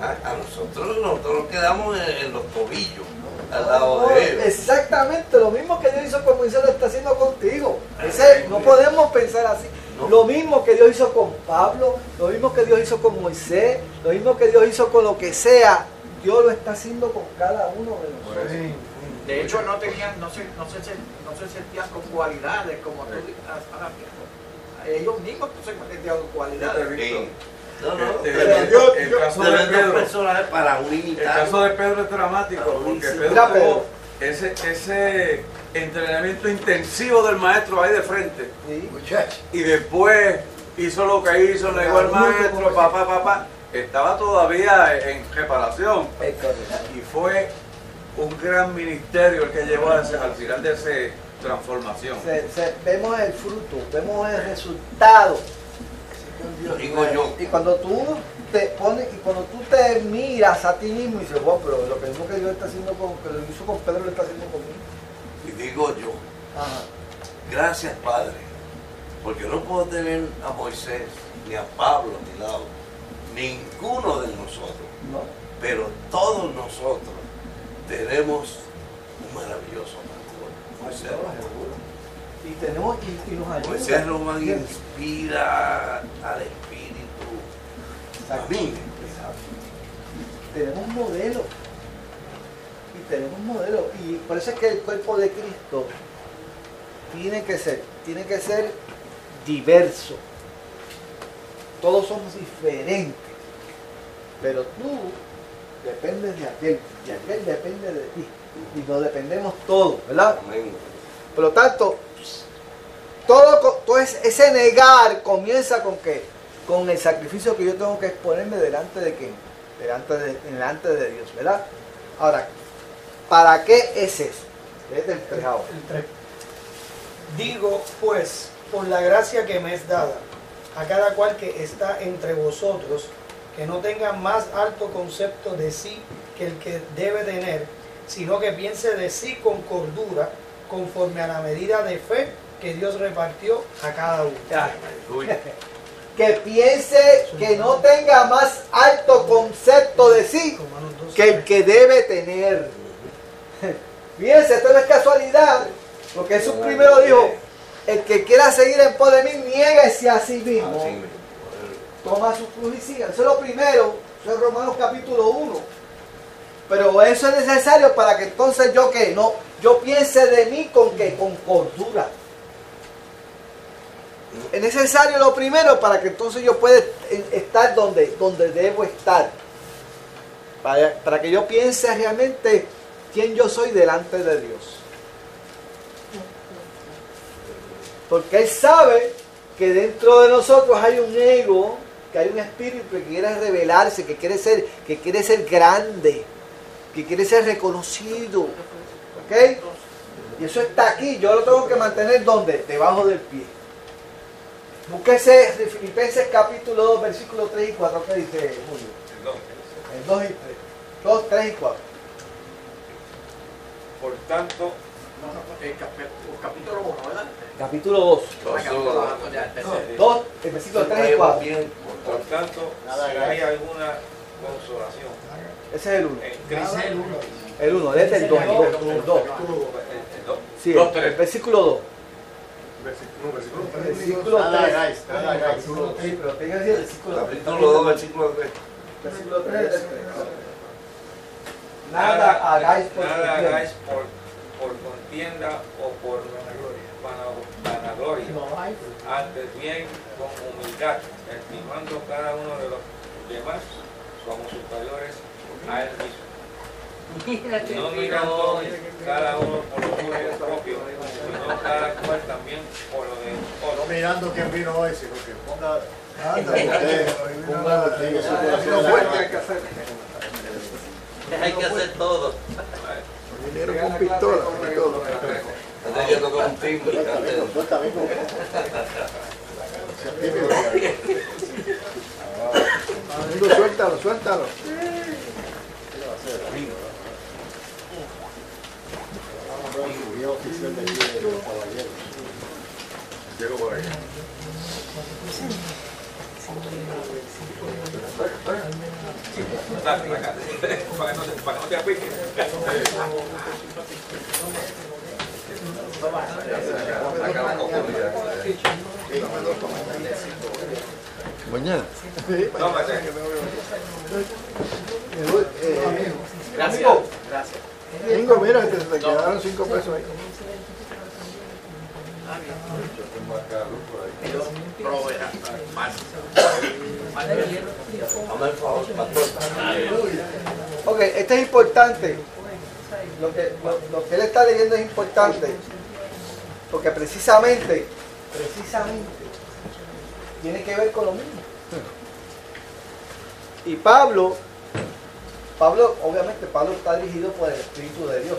Speaker 6: A, a nosotros, nosotros nos quedamos en, en los tobillos, al lado
Speaker 1: No,
Speaker 6: de él.
Speaker 1: Exactamente, lo mismo que Dios hizo con Moisés lo está haciendo contigo. Ese- no podemos pensar así.
Speaker 6: No.
Speaker 1: Lo mismo que Dios hizo con Pablo, lo mismo que Dios hizo con Moisés, lo mismo que Dios hizo con lo que sea, Dios lo está haciendo con cada uno de nosotros.
Speaker 4: Sí.
Speaker 8: De hecho, no tenían, no se, no se, no se sentían con cualidades como tú dices ahora mismo. Ellos mismos se sentían con cualidades.
Speaker 6: No, no.
Speaker 3: Este,
Speaker 6: pero
Speaker 3: el,
Speaker 6: yo-
Speaker 3: el
Speaker 6: yo-
Speaker 3: caso
Speaker 6: pero
Speaker 3: de Pedro,
Speaker 6: personajes para
Speaker 3: el caso de Pedro es dramático porque. Pedro tuvo ese, ese entrenamiento intensivo del maestro ahí de frente
Speaker 1: Sí.
Speaker 3: Y después hizo lo que hizo, negó al maestro, papá, papá. Estaba todavía en reparación y fue un gran ministerio el que llevó a ese- al final de esa transformación.
Speaker 1: Se- se- vemos el fruto, vemos el resultado.
Speaker 6: Digo yo.
Speaker 1: Y cuando tú te pones, y cuando tú te miras a ti mismo y dices, wow, pero lo mismo que Dios está haciendo con, que lo hizo con Pedro lo está haciendo conmigo.
Speaker 6: Y digo yo,
Speaker 1: Ajá.
Speaker 6: gracias Padre, porque no puedo tener a Moisés, ni a Pablo a mi lado, ninguno de nosotros,
Speaker 1: ¿No?
Speaker 6: pero todos nosotros tenemos un maravilloso pastor. Moisés.
Speaker 1: Y tenemos, y, y nos ayuda.
Speaker 6: Moisés Román Inspira al Espíritu.
Speaker 1: Tenemos modelo. Y tenemos modelo. Y por eso es que el cuerpo de Cristo tiene que ser tiene que ser diverso. Todos somos diferentes. Pero tú dependes de aquel. Y aquel depende de ti. Y nos dependemos todos ¿verdad?
Speaker 6: Amén.
Speaker 1: por lo tanto todo, todo es- ese negar comienza con qué con el sacrificio que yo tengo que exponerme delante de quién delante de, delante de Dios, ¿verdad? Ahora, ¿para qué es eso? Léete el tres ahora.
Speaker 4: El tres. Digo, pues, por la gracia que me es dada, a cada cual que está entre vosotros, que no tenga más alto concepto de sí que el que debe tener, sino que piense de sí con cordura, conforme a la medida de fe que Dios repartió a cada uno.
Speaker 1: Que piense que no tenga más alto concepto de sí
Speaker 4: Romanos 12,
Speaker 1: que el que debe tener. Fíjense, esto no es casualidad, porque Jesús primero dijo, el que quiera seguir en pos de mí, niéguese a sí mismo.
Speaker 6: así mismo.
Speaker 1: toma su cruz y siga. Eso es lo primero, eso es Romanos capítulo 1. Pero eso es necesario para que entonces yo que no, yo piense de mí con que con cordura. Es necesario lo primero para que entonces yo pueda estar donde, donde debo estar. Para, para que yo piense realmente quién yo soy delante de Dios. Porque Él sabe que dentro de nosotros hay un ego, que hay un espíritu que quiere revelarse, que quiere ser, que quiere ser grande, que quiere ser reconocido. ¿Ok? Y eso está aquí, yo lo tengo que mantener donde? Debajo del pie. Búsquese de Filipenses capítulo 2, versículos 3 y 4. ¿Qué dice Julio? El 2 y 3. 2, 3 y 4.
Speaker 9: Por tanto,
Speaker 8: El cap- el capítulo 1, ¿verdad?
Speaker 1: Capítulo 2.
Speaker 8: Capítulo- ya, tercero.
Speaker 1: 2, el versículo 3 y 4.
Speaker 6: Bien,
Speaker 9: por tanto,
Speaker 5: Nada
Speaker 9: si hay alguna consolación
Speaker 1: Ese es el 1.
Speaker 9: en Cristo,
Speaker 1: El 1, léete el 2. El 2.
Speaker 9: el dos.
Speaker 1: Sí, el versículo 2.
Speaker 5: Versículo, versículo
Speaker 1: El
Speaker 5: tres.
Speaker 1: versículo
Speaker 5: Nada
Speaker 1: 3.
Speaker 5: hagáis, nada hagáis.
Speaker 1: Sí, pero tenga así el versículo 3.
Speaker 6: Capítulo 2, versículo 3.
Speaker 1: Versículo 3. Nada hagáis por
Speaker 9: nada
Speaker 1: contienda.
Speaker 9: hagáis por, por contienda o por vana- vanagloria, antes bien con humildad, estimando cada uno de los demás como superiores a él mismo. No mirando cada uno por lo suyo propio, sino cada cual también por lo de
Speaker 5: No
Speaker 9: otro.
Speaker 5: mirando quién vino hoy, sino que ponga
Speaker 7: Anda,
Speaker 5: usted un buen en su corazón.
Speaker 2: Hay que hacer todo.
Speaker 7: vinieron con pistola y todo.
Speaker 6: Antes yo tocaba un timbre.
Speaker 5: Suelta,
Speaker 6: antes-
Speaker 5: amigo, suelta, amigo.
Speaker 7: Amigo, suéltalo, suéltalo.
Speaker 5: Guía oficial de aquí de los caballeros.
Speaker 3: Llego por ahí.
Speaker 9: Dale, para acá, para que no te- para que no te apiques.
Speaker 6: Saca comunidad.
Speaker 7: Mañana.
Speaker 9: Tómate.
Speaker 7: Eh, quedaron cinco pesos ahí.
Speaker 1: Ok, esto es importante. Lo que, lo, lo que él está leyendo es importante. Porque precisamente, precisamente, tiene que ver con lo mismo. Y Pablo, Pablo, obviamente Pablo está dirigido por el Espíritu de Dios.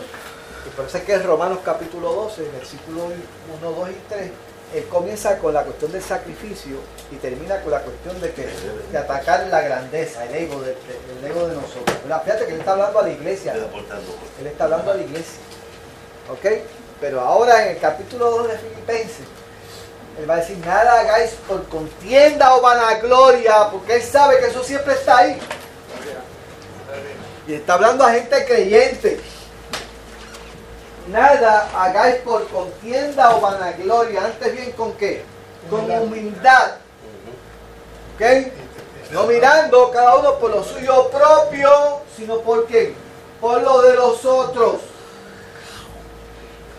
Speaker 1: Y por eso es que en Romanos capítulo 12, versículos 1, 2 y 3, él comienza con la cuestión del sacrificio y termina con la cuestión de, que, de atacar la grandeza, el ego de, el ego de nosotros. Fíjate que él está hablando a la iglesia. Él está hablando a la iglesia. ¿Ok? Pero ahora en el capítulo 2 de Filipenses, él va a decir, nada hagáis por contienda o vanagloria, porque él sabe que eso siempre está ahí. Y está hablando a gente creyente. Nada hagáis por contienda o vanagloria, antes bien con qué? Con humildad. ¿Ok? No mirando cada uno por lo suyo propio, sino por qué? Por lo de los otros.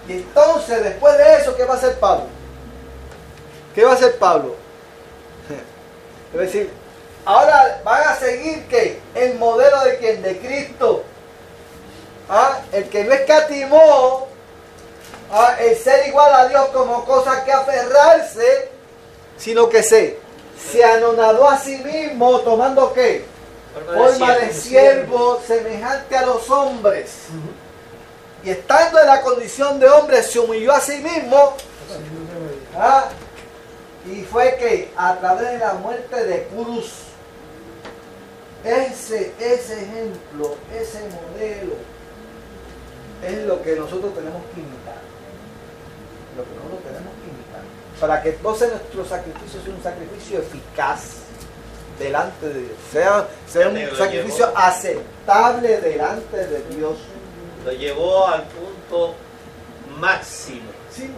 Speaker 1: Y entonces, después de eso, ¿qué va a hacer Pablo? ¿Qué va a hacer Pablo? Es decir, ahora van a seguir que el modelo de quién? De Cristo. ¿Ah? El que no escatimó ¿ah? el ser igual a Dios como cosa que aferrarse, sino que se, se anonadó a sí mismo tomando qué? Forma de siervo semejante a los hombres. Y estando en la condición de hombre, se humilló a sí mismo. ¿ah? Y fue que a través de la muerte de cruz, ese, ese ejemplo, ese modelo, es lo que nosotros tenemos que imitar. Lo que nosotros tenemos que imitar. Para que entonces nuestro sacrificio sea un sacrificio eficaz delante de Dios. Sea, sea un sacrificio
Speaker 2: llevó.
Speaker 1: aceptable delante de Dios.
Speaker 2: Lo llevó al punto máximo.
Speaker 1: Sí.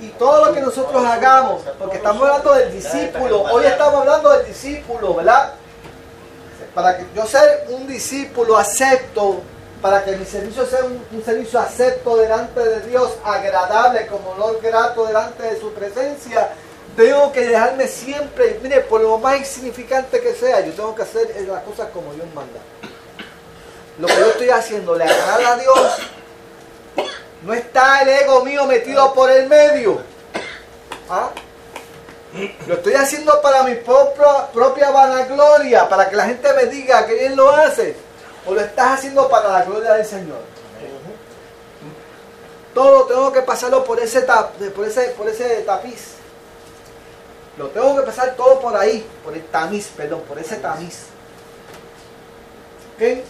Speaker 1: Y todo lo que nosotros hagamos, porque estamos hablando del discípulo, hoy estamos hablando del discípulo, ¿verdad? Para que yo ser un discípulo acepto, para que mi servicio sea un, servicio acepto delante de Dios, agradable, como olor grato delante de su presencia, tengo que dejarme siempre, mire, por lo más insignificante que sea, yo tengo que hacer las cosas como Dios manda. Lo que yo estoy haciendo, le agrada a Dios, no está el ego mío metido por el medio. ¿Ah? Lo estoy haciendo para mi propia, vanagloria, para que la gente me diga que bien lo hace. O lo estás haciendo para la gloria del Señor. Todo tengo que pasarlo por ese, tap- por ese tapiz. Lo tengo que pasar todo por ahí, por el tamiz, perdón, por ese tamiz. ¿Ok?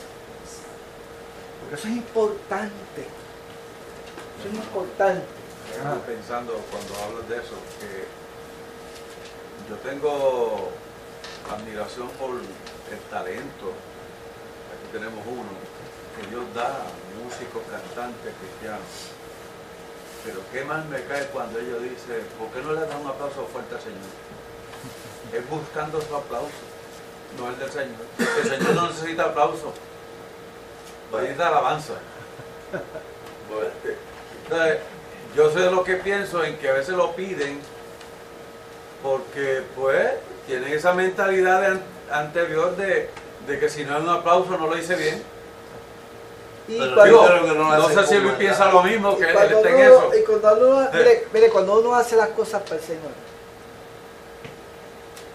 Speaker 1: Porque eso es importante. Eso es importante.
Speaker 3: Estaba pensando cuando hablas de eso que yo tengo admiración por el talento. Aquí tenemos uno que Dios da músicos, cantantes, cristianos. Pero qué mal me cae cuando ellos dicen, ¿por qué no le dan un aplauso fuerte al Señor? Es buscando su aplauso, no el del Señor. El Señor no necesita aplauso, necesita alabanza. Entonces, yo sé lo que pienso en que a veces lo piden porque pues tienen esa mentalidad de an- anterior de, de que si no es un aplauso no lo hice bien.
Speaker 1: Y
Speaker 6: Pero
Speaker 1: cuando,
Speaker 6: no
Speaker 3: sé si Luis piensa lo mismo, que él está en eso.
Speaker 1: y cuando uno- mire, mire, cuando uno hace las cosas para el Señor,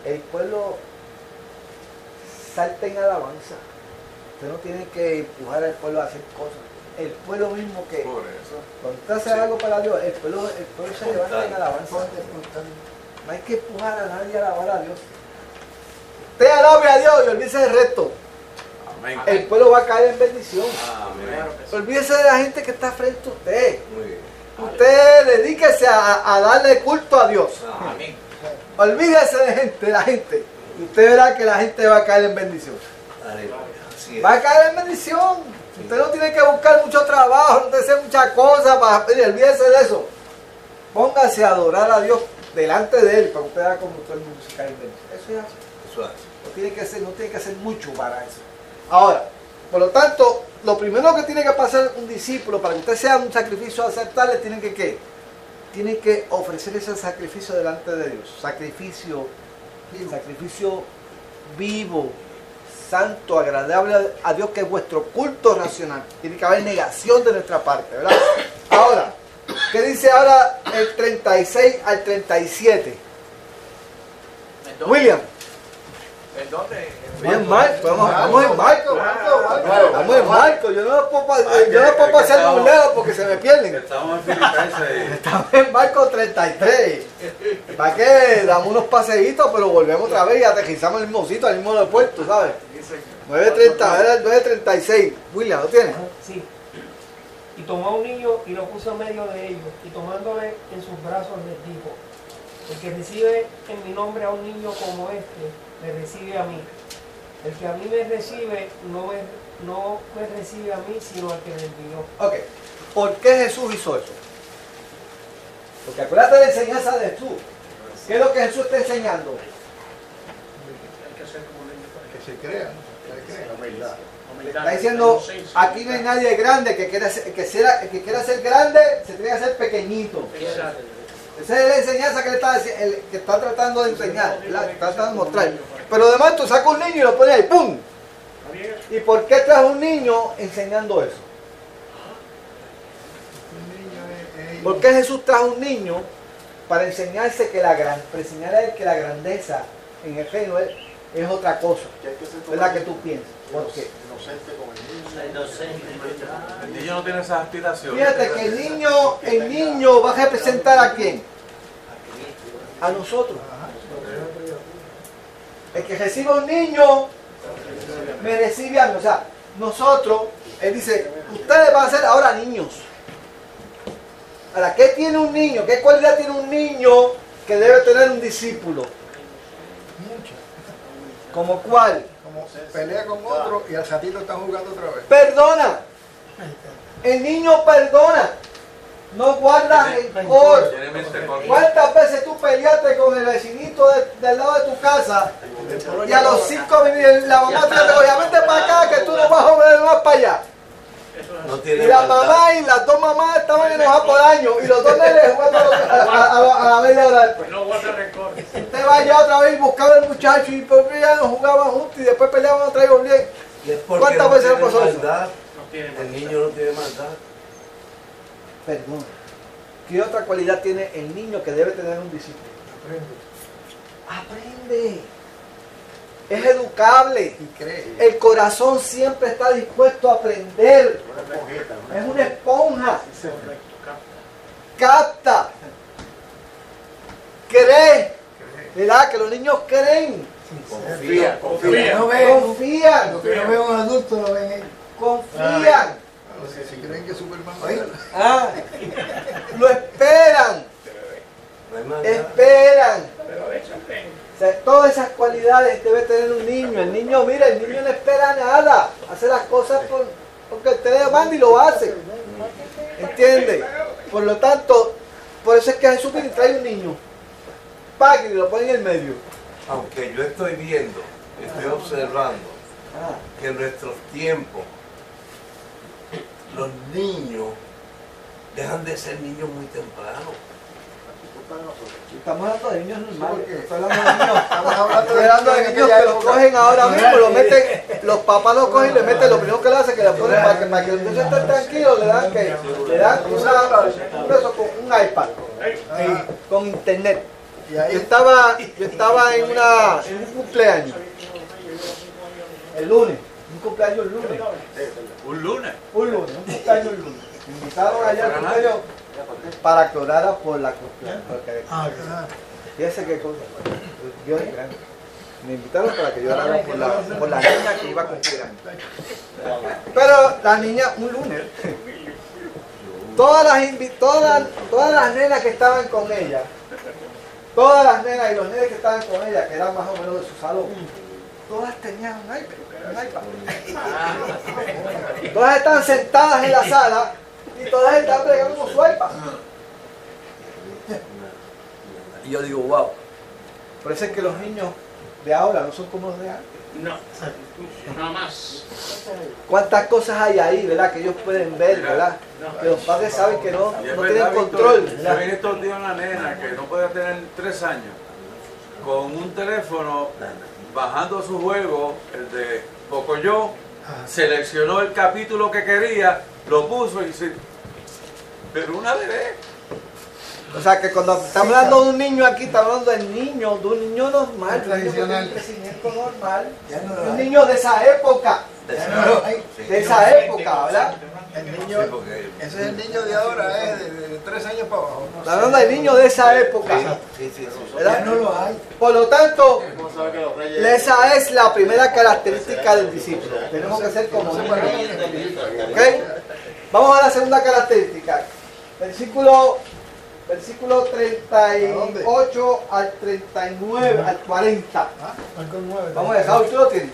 Speaker 1: el pueblo salta en alabanza. Usted no tiene que empujar al pueblo a hacer cosas. El pueblo mismo que
Speaker 3: Por eso.
Speaker 1: cuando usted hace algo para Dios, el pueblo, el pueblo se levanta en alabanza. No hay que empujar a nadie a alabar a Dios. Usted alabe a Dios y olvídese del resto.
Speaker 3: Amén.
Speaker 1: El pueblo va a caer en bendición.
Speaker 3: Amén.
Speaker 1: Olvídese de la gente que está frente a usted.
Speaker 6: muy bien.
Speaker 1: Usted dedíquese a, a darle culto a Dios.
Speaker 8: Amén.
Speaker 1: Olvídese de gente, de la gente. Y usted verá que la gente va a caer en bendición. Va a caer en bendición. Usted no tiene que buscar mucho trabajo, no tiene que hacer muchas cosas para olvídese de eso. Póngase a adorar a Dios delante de él para que usted vea como todo el mundo se cae en bendición. Eso es así.
Speaker 6: Eso es.
Speaker 1: No tiene que hacer, no tiene que hacer mucho para eso. Ahora, por lo tanto, lo primero que tiene que pasar un discípulo para que usted sea un sacrificio aceptable, tiene que qué? Tiene que ofrecer ese sacrificio delante de Dios. Sacrificio, sacrificio vivo, santo, agradable a Dios, que es vuestro culto racional. Tiene que haber negación de nuestra parte, ¿verdad? Ahora, ¿qué dice ahora el 36 al 37?
Speaker 8: ¿En dónde?
Speaker 1: William.
Speaker 8: ¿En dónde?
Speaker 1: Bien, Marco, vamos, vamos en Marco, Marco, Marco. Estamos en Marco, yo no puedo, pa-
Speaker 3: Ah,
Speaker 1: yo no
Speaker 3: que-
Speaker 1: puedo
Speaker 3: que
Speaker 1: pasar
Speaker 3: estamos-
Speaker 1: un dedo porque se me pierden.
Speaker 3: Estamos en Filipenses
Speaker 1: Estamos en Marco 33. ¿Para qué? Damos unos paseitos, pero volvemos otra vez y aterrizamos en el mismo sitio, al mismo aeropuerto, ¿sabes? 9.30, era el 9.36. William, ¿lo tienes?
Speaker 4: Sí. Y tomó a un niño y lo puso en medio de ellos, y tomándole en sus brazos les dijo, el que recibe en mi nombre a un niño como este, me recibe a mí. El que a mí me recibe, no me, no me recibe a mí, sino al que me envió.
Speaker 1: Ok. ¿Por qué Jesús hizo eso? Porque acuérdate de la enseñanza de Jesús. ¿Qué es lo que Jesús está enseñando?
Speaker 7: Que se crea, ¿no? Que crea.
Speaker 5: La humildad.
Speaker 1: Está diciendo, aquí no hay nadie grande que quiera ser, que sea- que quiera ser grande, se tiene que ser pequeñito. Esa es la enseñanza que, le está, el- que está tratando de enseñar, está tratando de mostrar. Pero además tú sacas un niño y lo pones ahí, ¡pum! ¿Y por qué traes un niño enseñando eso? ¿Por qué Jesús trajo un niño para enseñarse que la gran, para enseñarle a él que la grandeza en el reino es, es otra cosa? Es la que tú piensas. ¿Por qué?
Speaker 5: Inocente como el niño.
Speaker 3: El no tiene esas aspiraciones.
Speaker 1: Fíjate que el niño, el niño va a representar a quién? A nosotros. El que recibe un niño me recibe a mí. O sea, nosotros, él dice, ustedes van a ser ahora niños. Ahora, ¿qué tiene un niño? ¿Qué cualidad tiene un niño que debe tener un discípulo?
Speaker 7: Mucho.
Speaker 1: ¿Como cuál?
Speaker 7: Pelea con otro y al ratito están jugando otra vez.
Speaker 1: Perdona. El niño perdona. No guarda rencor. ¿Cuántas veces tú peleaste con el vecinito de- del lado de tu casa y a los cinco minutos la mamá te dijo, "Oye, vente para acá que tú no vas a volver más para allá?
Speaker 6: No
Speaker 1: Y la
Speaker 6: maldad.
Speaker 1: mamá y las dos mamás estaban enojadas por años y los dos nenes jugando a, a- a- a la media hora después.
Speaker 9: No guarda rencor.
Speaker 1: Usted va allá otra vez y buscaba al muchacho y por ya no jugaban juntos y después peleaban otra vez. Y
Speaker 6: es porque
Speaker 1: ¿Cuántas
Speaker 6: no
Speaker 1: veces
Speaker 6: tiene
Speaker 1: pasó eso?
Speaker 6: maldad.
Speaker 9: No tiene
Speaker 6: El niño no tiene maldad.
Speaker 1: Perdón. ¿Qué otra cualidad tiene el niño que debe tener un discípulo? Aprende. Es educable. El corazón siempre está dispuesto a aprender. Es una esponja. Capta. Cree. ¿Verdad? Que los niños creen.
Speaker 6: Confía, confía.
Speaker 7: No ven,
Speaker 1: Confían.
Speaker 7: lo que no ven un adulto lo ven ellos.
Speaker 1: Confían.
Speaker 7: Los que si creen que Superman.
Speaker 1: Ah, lo esperan.
Speaker 6: Maldad.
Speaker 1: Esperan. O sea, todas esas cualidades debe tener un niño. El niño, mira, el niño no espera nada. Hace las cosas por, porque usted le manda y lo hace. ¿Entiende? Por lo tanto, por eso es que Jesús viene y trae un niño. Paga y lo pone en el medio.
Speaker 6: Aunque yo estoy viendo, estoy observando
Speaker 1: Ah,
Speaker 6: que en nuestros tiempos los niños dejan de ser niños muy temprano.
Speaker 1: Estamos hablando de niños normales.
Speaker 7: ¿por qué?
Speaker 1: no Estoy hablando de niños.
Speaker 7: Estamos hablando
Speaker 1: de niños que lo cogen ahora mismo, lo meten, los papás lo cogen y le meten, lo primero que le hacen que le ponen para que, para que los niños estén tranquilos, le dan que, le dan una, un, eso con un iPad,
Speaker 7: Ahí.
Speaker 1: con internet.
Speaker 7: Y
Speaker 1: Yo
Speaker 7: ahí
Speaker 1: estaba, yo estaba en una, en un cumpleaños, el lunes, un cumpleaños el lunes,
Speaker 3: Un lunes.
Speaker 1: un lunes, un cumpleaños el lunes. Me invitaron allá al cumpleaños para que orara por la porque-
Speaker 7: Ah,
Speaker 1: Fíjese qué cosa. Dios es grande. Me invitaron para que yo orara por la, por la niña que iba a cumplir años. Pero la niña, un lunes. Todas las, todas, todas las nenas que estaban con ella, todas las nenas y los nenes que estaban con ella, que eran más o menos de su salón, todas tenían un iPad. Un iPad. Todas estaban sentadas en la sala y todas estaban pegando con su iPad. Y yo digo, wow. Por eso es que los niños de ahora no son como los de antes.
Speaker 2: No, no más.
Speaker 1: ¿Cuántas cosas hay ahí, verdad? Que ellos pueden ver, ¿verdad? Que los padres saben que no, no tienen control,
Speaker 3: Yo
Speaker 1: ¿verdad?
Speaker 3: vi estos días una nena que no podía tener tres años con un teléfono bajando su juego, el de Pocoyo, seleccionó el capítulo que quería, lo puso y dice, pero una bebé.
Speaker 1: O sea, que cuando estamos hablando de un niño aquí, estamos hablando del niño, de un niño normal, de un niño un crecimiento normal, de un niño de esa época, de esa época, ¿verdad?
Speaker 7: El niño, ese es el niño de ahora, eh, de, de tres años para abajo.
Speaker 1: Estamos hablando del niño de esa época,
Speaker 6: Sí, sí, sí.
Speaker 1: ¿verdad?
Speaker 7: Ya no lo hay.
Speaker 1: Por lo tanto,
Speaker 5: ¿Cómo sabe que los reyes...
Speaker 1: esa es la primera característica del discípulo. Tenemos que ser como niños. ¿Ok? Vamos a la segunda característica. Versículo, versículo 38 al 39, al 40.
Speaker 4: Marcos 9.
Speaker 1: Vamos a dejar, ¿tú lo tienes?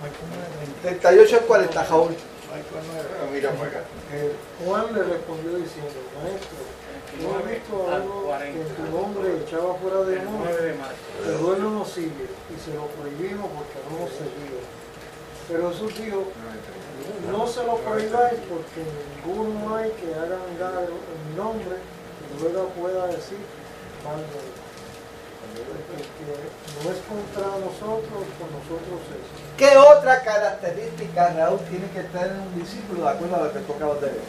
Speaker 4: Marcos 9,
Speaker 1: 38 al 40, Jaúl.
Speaker 5: Mira para acá.
Speaker 10: Eh, Juan le respondió diciendo, Maestro, no he visto algo que en tu nombre echaba fuera demonios, pero él no nos sigue y se lo prohibimos porque no nos seguía. Pero Jesús dijo, no se lo prohibáis porque ninguno hay que haga andar en mi nombre y luego pueda decir mal de él. Porque no es contra nosotros, por nosotros es.
Speaker 1: ¿Qué otra característica Raúl tiene que tener un discípulo de acuerdo a lo que tú acabas de ver?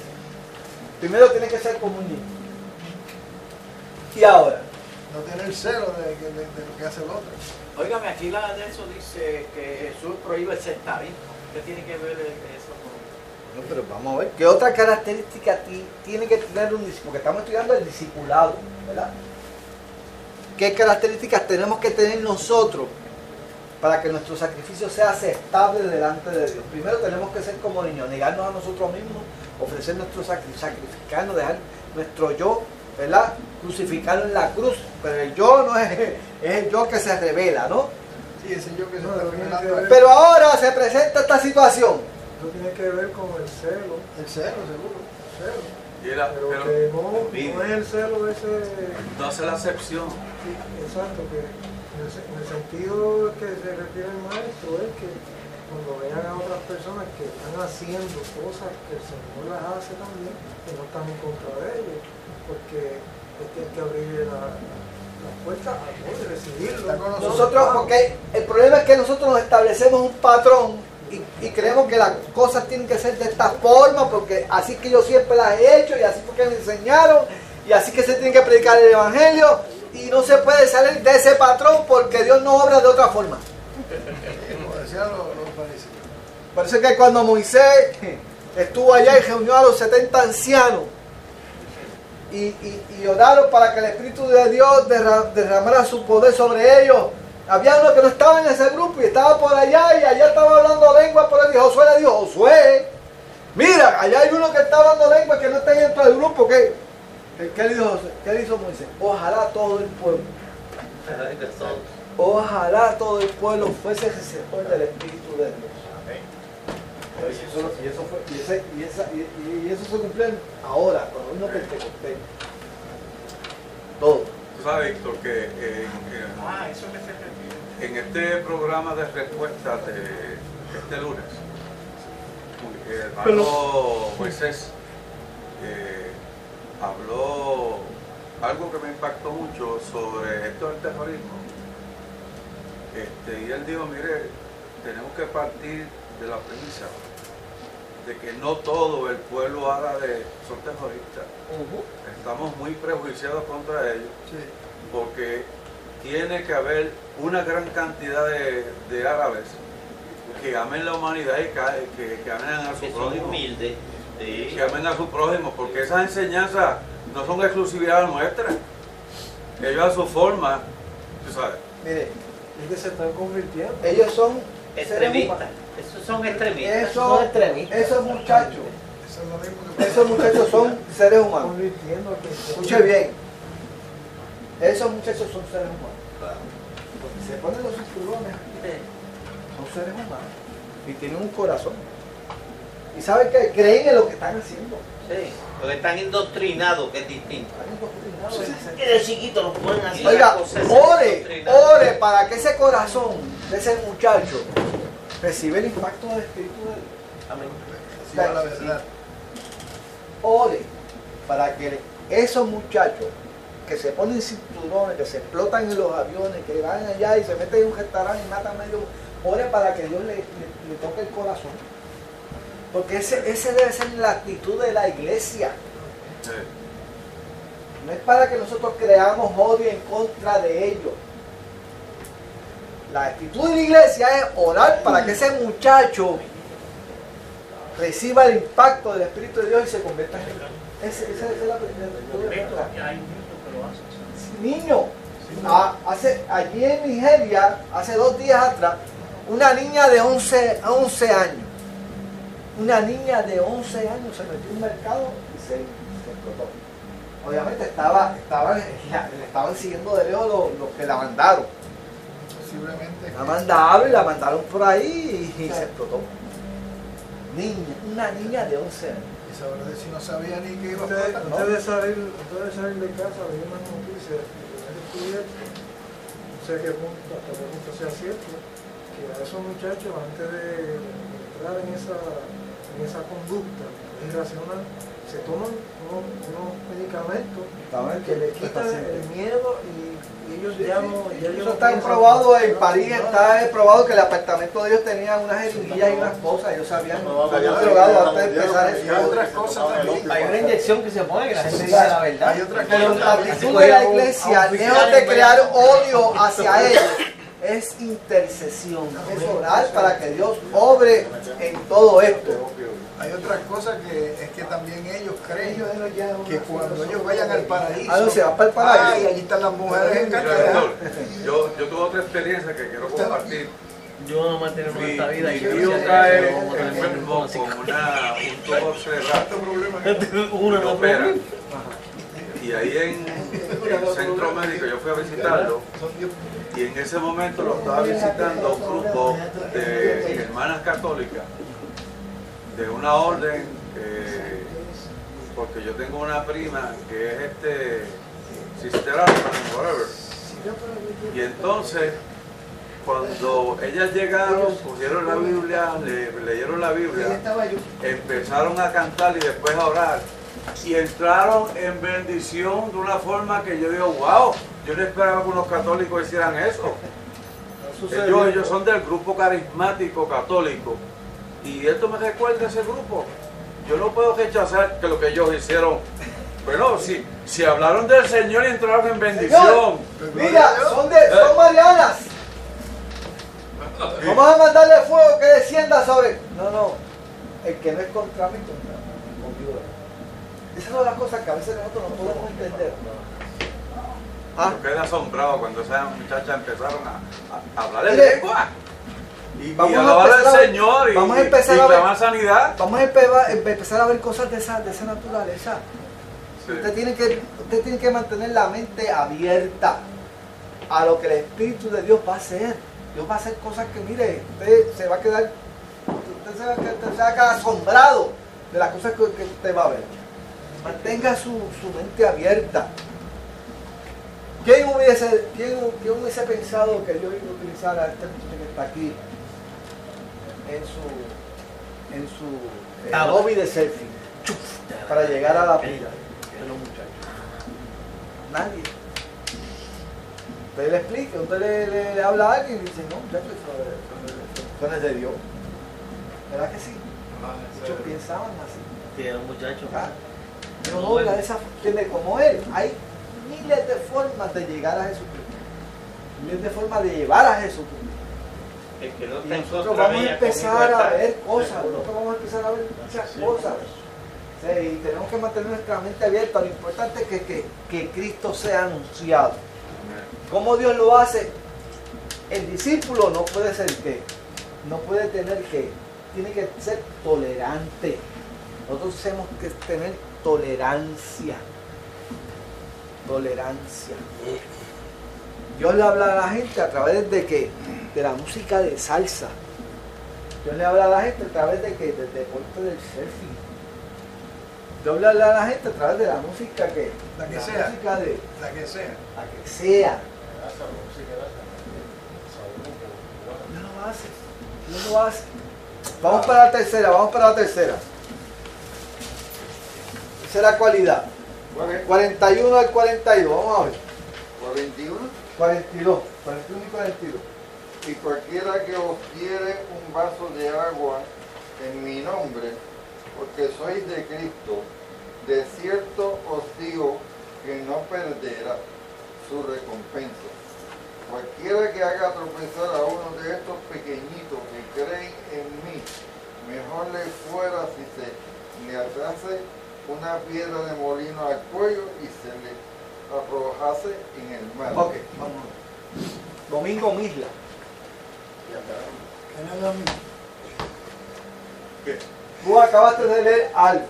Speaker 1: Primero tiene que ser como un niño. Y ahora,
Speaker 7: No tener celo de, de- de- de lo que hace el otro.
Speaker 8: Óigame, aquí la de eso dice que Jesús prohíbe el sectarismo. ¿Qué tiene que ver con...?
Speaker 1: No, pero vamos a ver, ¿qué otra característica ti- tiene que tener un discípulo? Porque estamos estudiando el discipulado, ¿verdad? ¿Qué características tenemos que tener nosotros para que nuestro sacrificio sea aceptable delante de Dios? Primero tenemos que ser como niños, negarnos a nosotros mismos, ofrecer nuestro sacrificio, sacrificarnos, dejar nuestro yo, ¿verdad? Crucificarlo en la cruz, pero el yo no es, es el yo que se revela, ¿no?
Speaker 7: Sí, ese yo que se
Speaker 10: No,
Speaker 7: está revelando.
Speaker 1: Pero ahora se presenta esta situación.
Speaker 10: Eso tiene que ver con el celo,
Speaker 7: El celo, seguro.
Speaker 10: celo.
Speaker 3: Era,
Speaker 10: Pero,
Speaker 3: pero
Speaker 10: que no, no es el celo ese
Speaker 3: no hace la excepción.
Speaker 10: Sí, exacto, que en el, se- en el sentido que se refiere el maestro es que cuando vean a otras personas que están haciendo cosas que el Señor las hace también, que no están en contra de ellos, porque hay que abrir la, la puerta a poder recibirlo.
Speaker 1: Nosotros, porque el problema es que nosotros nos establecemos un patrón y, y creemos que las cosas tienen que ser de esta forma, porque así que yo siempre las he hecho y así porque me enseñaron y así que se tiene que predicar el Evangelio y no se puede salir de ese patrón porque Dios no obra de otra forma. Parece que cuando Moisés estuvo allá y reunió a los 70 ancianos y, y- y oraron para que el Espíritu de Dios derra- derramara su poder sobre ellos, había uno que no estaba en ese grupo y estaba por allá y allá estaba hablando lengua, por él y Josué le dijo, Josué, mira, allá hay uno que está hablando lengua que no está dentro del grupo. ¿Qué, ¿Qué, qué le dijo Josué? ¿Qué le hizo Moisés? Ojalá todo el pueblo, ojalá todo el pueblo fuese receptor del Espíritu de Dios. Y eso, y eso fue- y ese- y esa- y- y eso se cumplió ahora, cuando vino Pentecostés. Todo.
Speaker 3: Tú sabes, Víctor, que en-
Speaker 8: Ah, eso me.
Speaker 3: En este programa de respuestas de este lunes, el hermano Moisés eh, habló algo que me impactó mucho sobre esto del terrorismo. Este, y él dijo, mire, tenemos que partir de la premisa de que no todo el pueblo árabe son terroristas. Estamos muy prejuiciados contra ellos
Speaker 7: Sí.
Speaker 3: porque tiene que haber una gran cantidad de, de árabes que amen la humanidad y que, que amen a su
Speaker 2: Que son
Speaker 3: prójimo.
Speaker 2: humildes. Sí.
Speaker 3: Que amen a su prójimo, porque esas enseñanzas no son exclusividad nuestra. Ellos a su forma, tú sabes.
Speaker 1: Mire,
Speaker 10: Es que se están convirtiendo.
Speaker 1: ellos son seres
Speaker 2: Extremistas.
Speaker 1: humanos.
Speaker 2: Esos son extremistas.
Speaker 1: Esos,
Speaker 2: son extremistas.
Speaker 1: esos muchachos, esos muchachos son seres humanos. Escuche bien. Esos muchachos son seres humanos. Se ponen los cinturones, son seres humanos. Y tienen un corazón. Y saben que creen en lo que están haciendo.
Speaker 2: Sí, porque están indoctrinados, que es distinto.
Speaker 1: Están indoctrinados.
Speaker 11: Que de chiquito lo ponen así.
Speaker 1: Oiga, ore, ore para que ese corazón de ese muchacho reciba el impacto del Espíritu de Dios.
Speaker 11: Amén.
Speaker 7: Reciba la verdad.
Speaker 1: Ore para que esos muchachos que se ponen cinturones, que se explotan en los aviones, que van allá y se meten en un restaurante y matan medio, ore para que Dios le, le- le toque el corazón. Porque ese, ese debe ser la actitud de la iglesia.
Speaker 3: Sí.
Speaker 1: No es para que nosotros creamos odio en contra de ellos. La actitud de la iglesia es orar para que ese muchacho reciba el impacto del Espíritu de Dios y se convierta en. Ese- Esa esa es la primera Niño, a- hace, allí en Nigeria, hace dos días atrás, una niña de 11, a 11 años, una niña de 11 años se metió en un mercado y se, se explotó. Obviamente estaba, estaban, le estaban siguiendo de lejos los, los que la mandaron.
Speaker 7: Posiblemente.
Speaker 1: La mandaron y la mandaron por ahí y, y se explotó. Niña, una niña de 11 años.
Speaker 7: Y sabrá si no sabía ni que iba a
Speaker 10: Ustedes,
Speaker 7: explotar.
Speaker 10: antes, de salir, de salir de casa, vi unas noticias que descubierto, no sé qué punto, hasta qué punto sea cierto, que a esos muchachos, antes de entrar en esa, en esa conducta irracional, se toman unos, unos medicamentos que le quitan el miedo y ellos ya no. Ya ellos
Speaker 1: Eso está probado en París, está probado que el apartamento de ellos tenía unas jeringuillas y unas cosas, ellos sabían, se habían drogado antes de empezar
Speaker 7: Y hay otras
Speaker 1: eso.
Speaker 7: cosas también.
Speaker 11: Hay una inyección que se pone que la gente dice la verdad.
Speaker 7: Hay otras
Speaker 1: Pero la actitud de la iglesia, lejos de crear odio hacia ellos, es intercesión, es orar para que Dios obre en todo esto.
Speaker 7: Hay otras cosas que es que también ellos creen que cuando ellos vayan al paraíso,
Speaker 1: Ah, no, se va para el paraíso.
Speaker 7: ay, allí están las mujeres
Speaker 3: doctor, yo, yo tuve otra experiencia que quiero compartir.
Speaker 11: Yo no mantengo
Speaker 3: Mi,
Speaker 11: esta vida y a
Speaker 3: cae con una, un.
Speaker 11: Una no
Speaker 3: operan. Y ahí en el centro médico yo fui a visitarlo y en ese momento lo estaba visitando un grupo de hermanas católicas de una orden, porque yo tengo una prima que es este Sister whatever. Y entonces, cuando ellas llegaron, cogieron la Biblia, le- leyeron la Biblia, empezaron a cantar y después a orar. Y entraron en bendición de una forma que yo digo, wow, yo no esperaba que unos católicos hicieran eso. Ellos, ellos son del grupo carismático católico. Y esto me recuerda a ese grupo. Yo no puedo rechazar que lo que ellos hicieron. Bueno, si, si hablaron del Señor y entraron en bendición.
Speaker 1: Mira, son, de, son marianas. Vamos a mandarle fuego que descienda sobre. No, no. El que no es contra mí, contra mí. conmigo es. Esas son las cosas que a veces nosotros no podemos entender. Ah,
Speaker 3: Yo quedé asombrado cuando esas muchachas empezaron a, a hablar en
Speaker 1: Mire,
Speaker 3: lengua. Y, y
Speaker 1: vamos a
Speaker 3: alabar al Señor y,
Speaker 1: vamos a
Speaker 3: y-
Speaker 1: empezar
Speaker 3: y
Speaker 1: a ver-
Speaker 3: sanidad.
Speaker 1: vamos a empe- empezar a ver cosas de esa, de esa naturaleza.
Speaker 3: Sí.
Speaker 1: Usted, tiene que, usted tiene que mantener la mente abierta a lo que el Espíritu de Dios va a hacer. Dios va a hacer cosas que, mire, usted se va a quedar, usted se va a quedar, usted se va a quedar asombrado de las cosas que, que usted va a ver. Mantenga su, su mente abierta. ¿Quién hubiese, quién, quién hubiese pensado que Dios iba a utilizar a este muchacho que está aquí en su, en su eh,
Speaker 11: Tabla.
Speaker 1: hobby de selfie para llegar a la vida de los muchachos? Nadie. Usted le explica, usted le, le- le habla a alguien y dice, no, muchachos, no es de Dios. ¿Verdad que sí? Muchos pensaban así.
Speaker 11: Tiene un muchacho.
Speaker 1: Ah, Pero no, la de esa tiene como él. Hay miles de formas de llegar a Jesucristo. Miles de formas de llevar a Jesucristo.
Speaker 2: El que no está
Speaker 1: nosotros vamos a empezar a ver cosas, nosotros vamos a empezar a ver muchas cosas. Sí, y tenemos que mantener nuestra mente abierta. Lo importante es que, que, que Cristo sea anunciado. ¿Cómo Dios lo hace? El discípulo no puede ser que, no puede tener que, tiene que ser tolerante. Nosotros tenemos que tener tolerancia. Tolerancia. Dios le habla a la gente a través de que de la música de salsa. Dios le habla a la gente a través de que del deporte del selfie. Dios le habla a la gente a través de la música que
Speaker 7: La que sea.
Speaker 1: música de
Speaker 7: La que sea.
Speaker 1: la que sea. No lo hace. No lo hace. Vamos para la tercera, vamos para la tercera. Tercera cualidad. 41 al 42, vamos a ver.
Speaker 12: 41.
Speaker 1: 42, 41 y 42.
Speaker 12: Y cualquiera que os diere un vaso de agua en mi nombre, porque sois de Cristo, de cierto os digo que no perderá su recompensa. Cualquiera que haga tropezar a uno de estos pequeñitos que creen en mí, mejor le fuera si se le atase una piedra de molino al cuello y se le arrojase en el mar.
Speaker 1: Ok, vamos. Domingo Misla.
Speaker 7: Mismo.
Speaker 1: Tú acabaste de leer algo.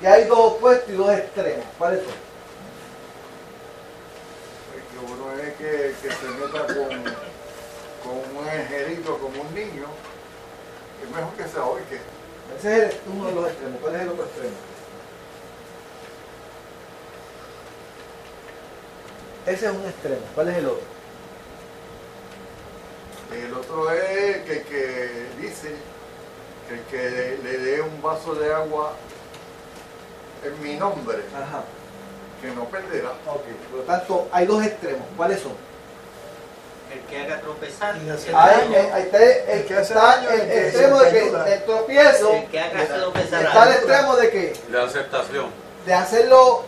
Speaker 1: Que hay dos opuestos y dos extremos. ¿Cuáles son?
Speaker 12: que uno es que, que se meta con, con un angelito, como un niño, es mejor que se ahorque.
Speaker 1: Ese es uno de los extremos. ¿Cuál es el otro extremo? Ese es un extremo. ¿Cuál es el otro?
Speaker 12: El otro es que, que dice que el que le, dé un vaso de agua en mi nombre,
Speaker 1: Ajá.
Speaker 12: que no perderá.
Speaker 1: Ok. Por lo tanto, hay dos extremos. ¿Cuáles son?
Speaker 2: El que haga tropezar.
Speaker 4: Y
Speaker 1: Ahí,
Speaker 2: daño.
Speaker 1: ahí está el,
Speaker 7: El que hace
Speaker 1: está
Speaker 7: daño,
Speaker 1: el
Speaker 7: el que
Speaker 1: extremo de que el tropiezo.
Speaker 2: El que haga tropezar
Speaker 1: Está
Speaker 2: al
Speaker 1: el extremo de que
Speaker 3: De aceptación.
Speaker 1: de hacerlo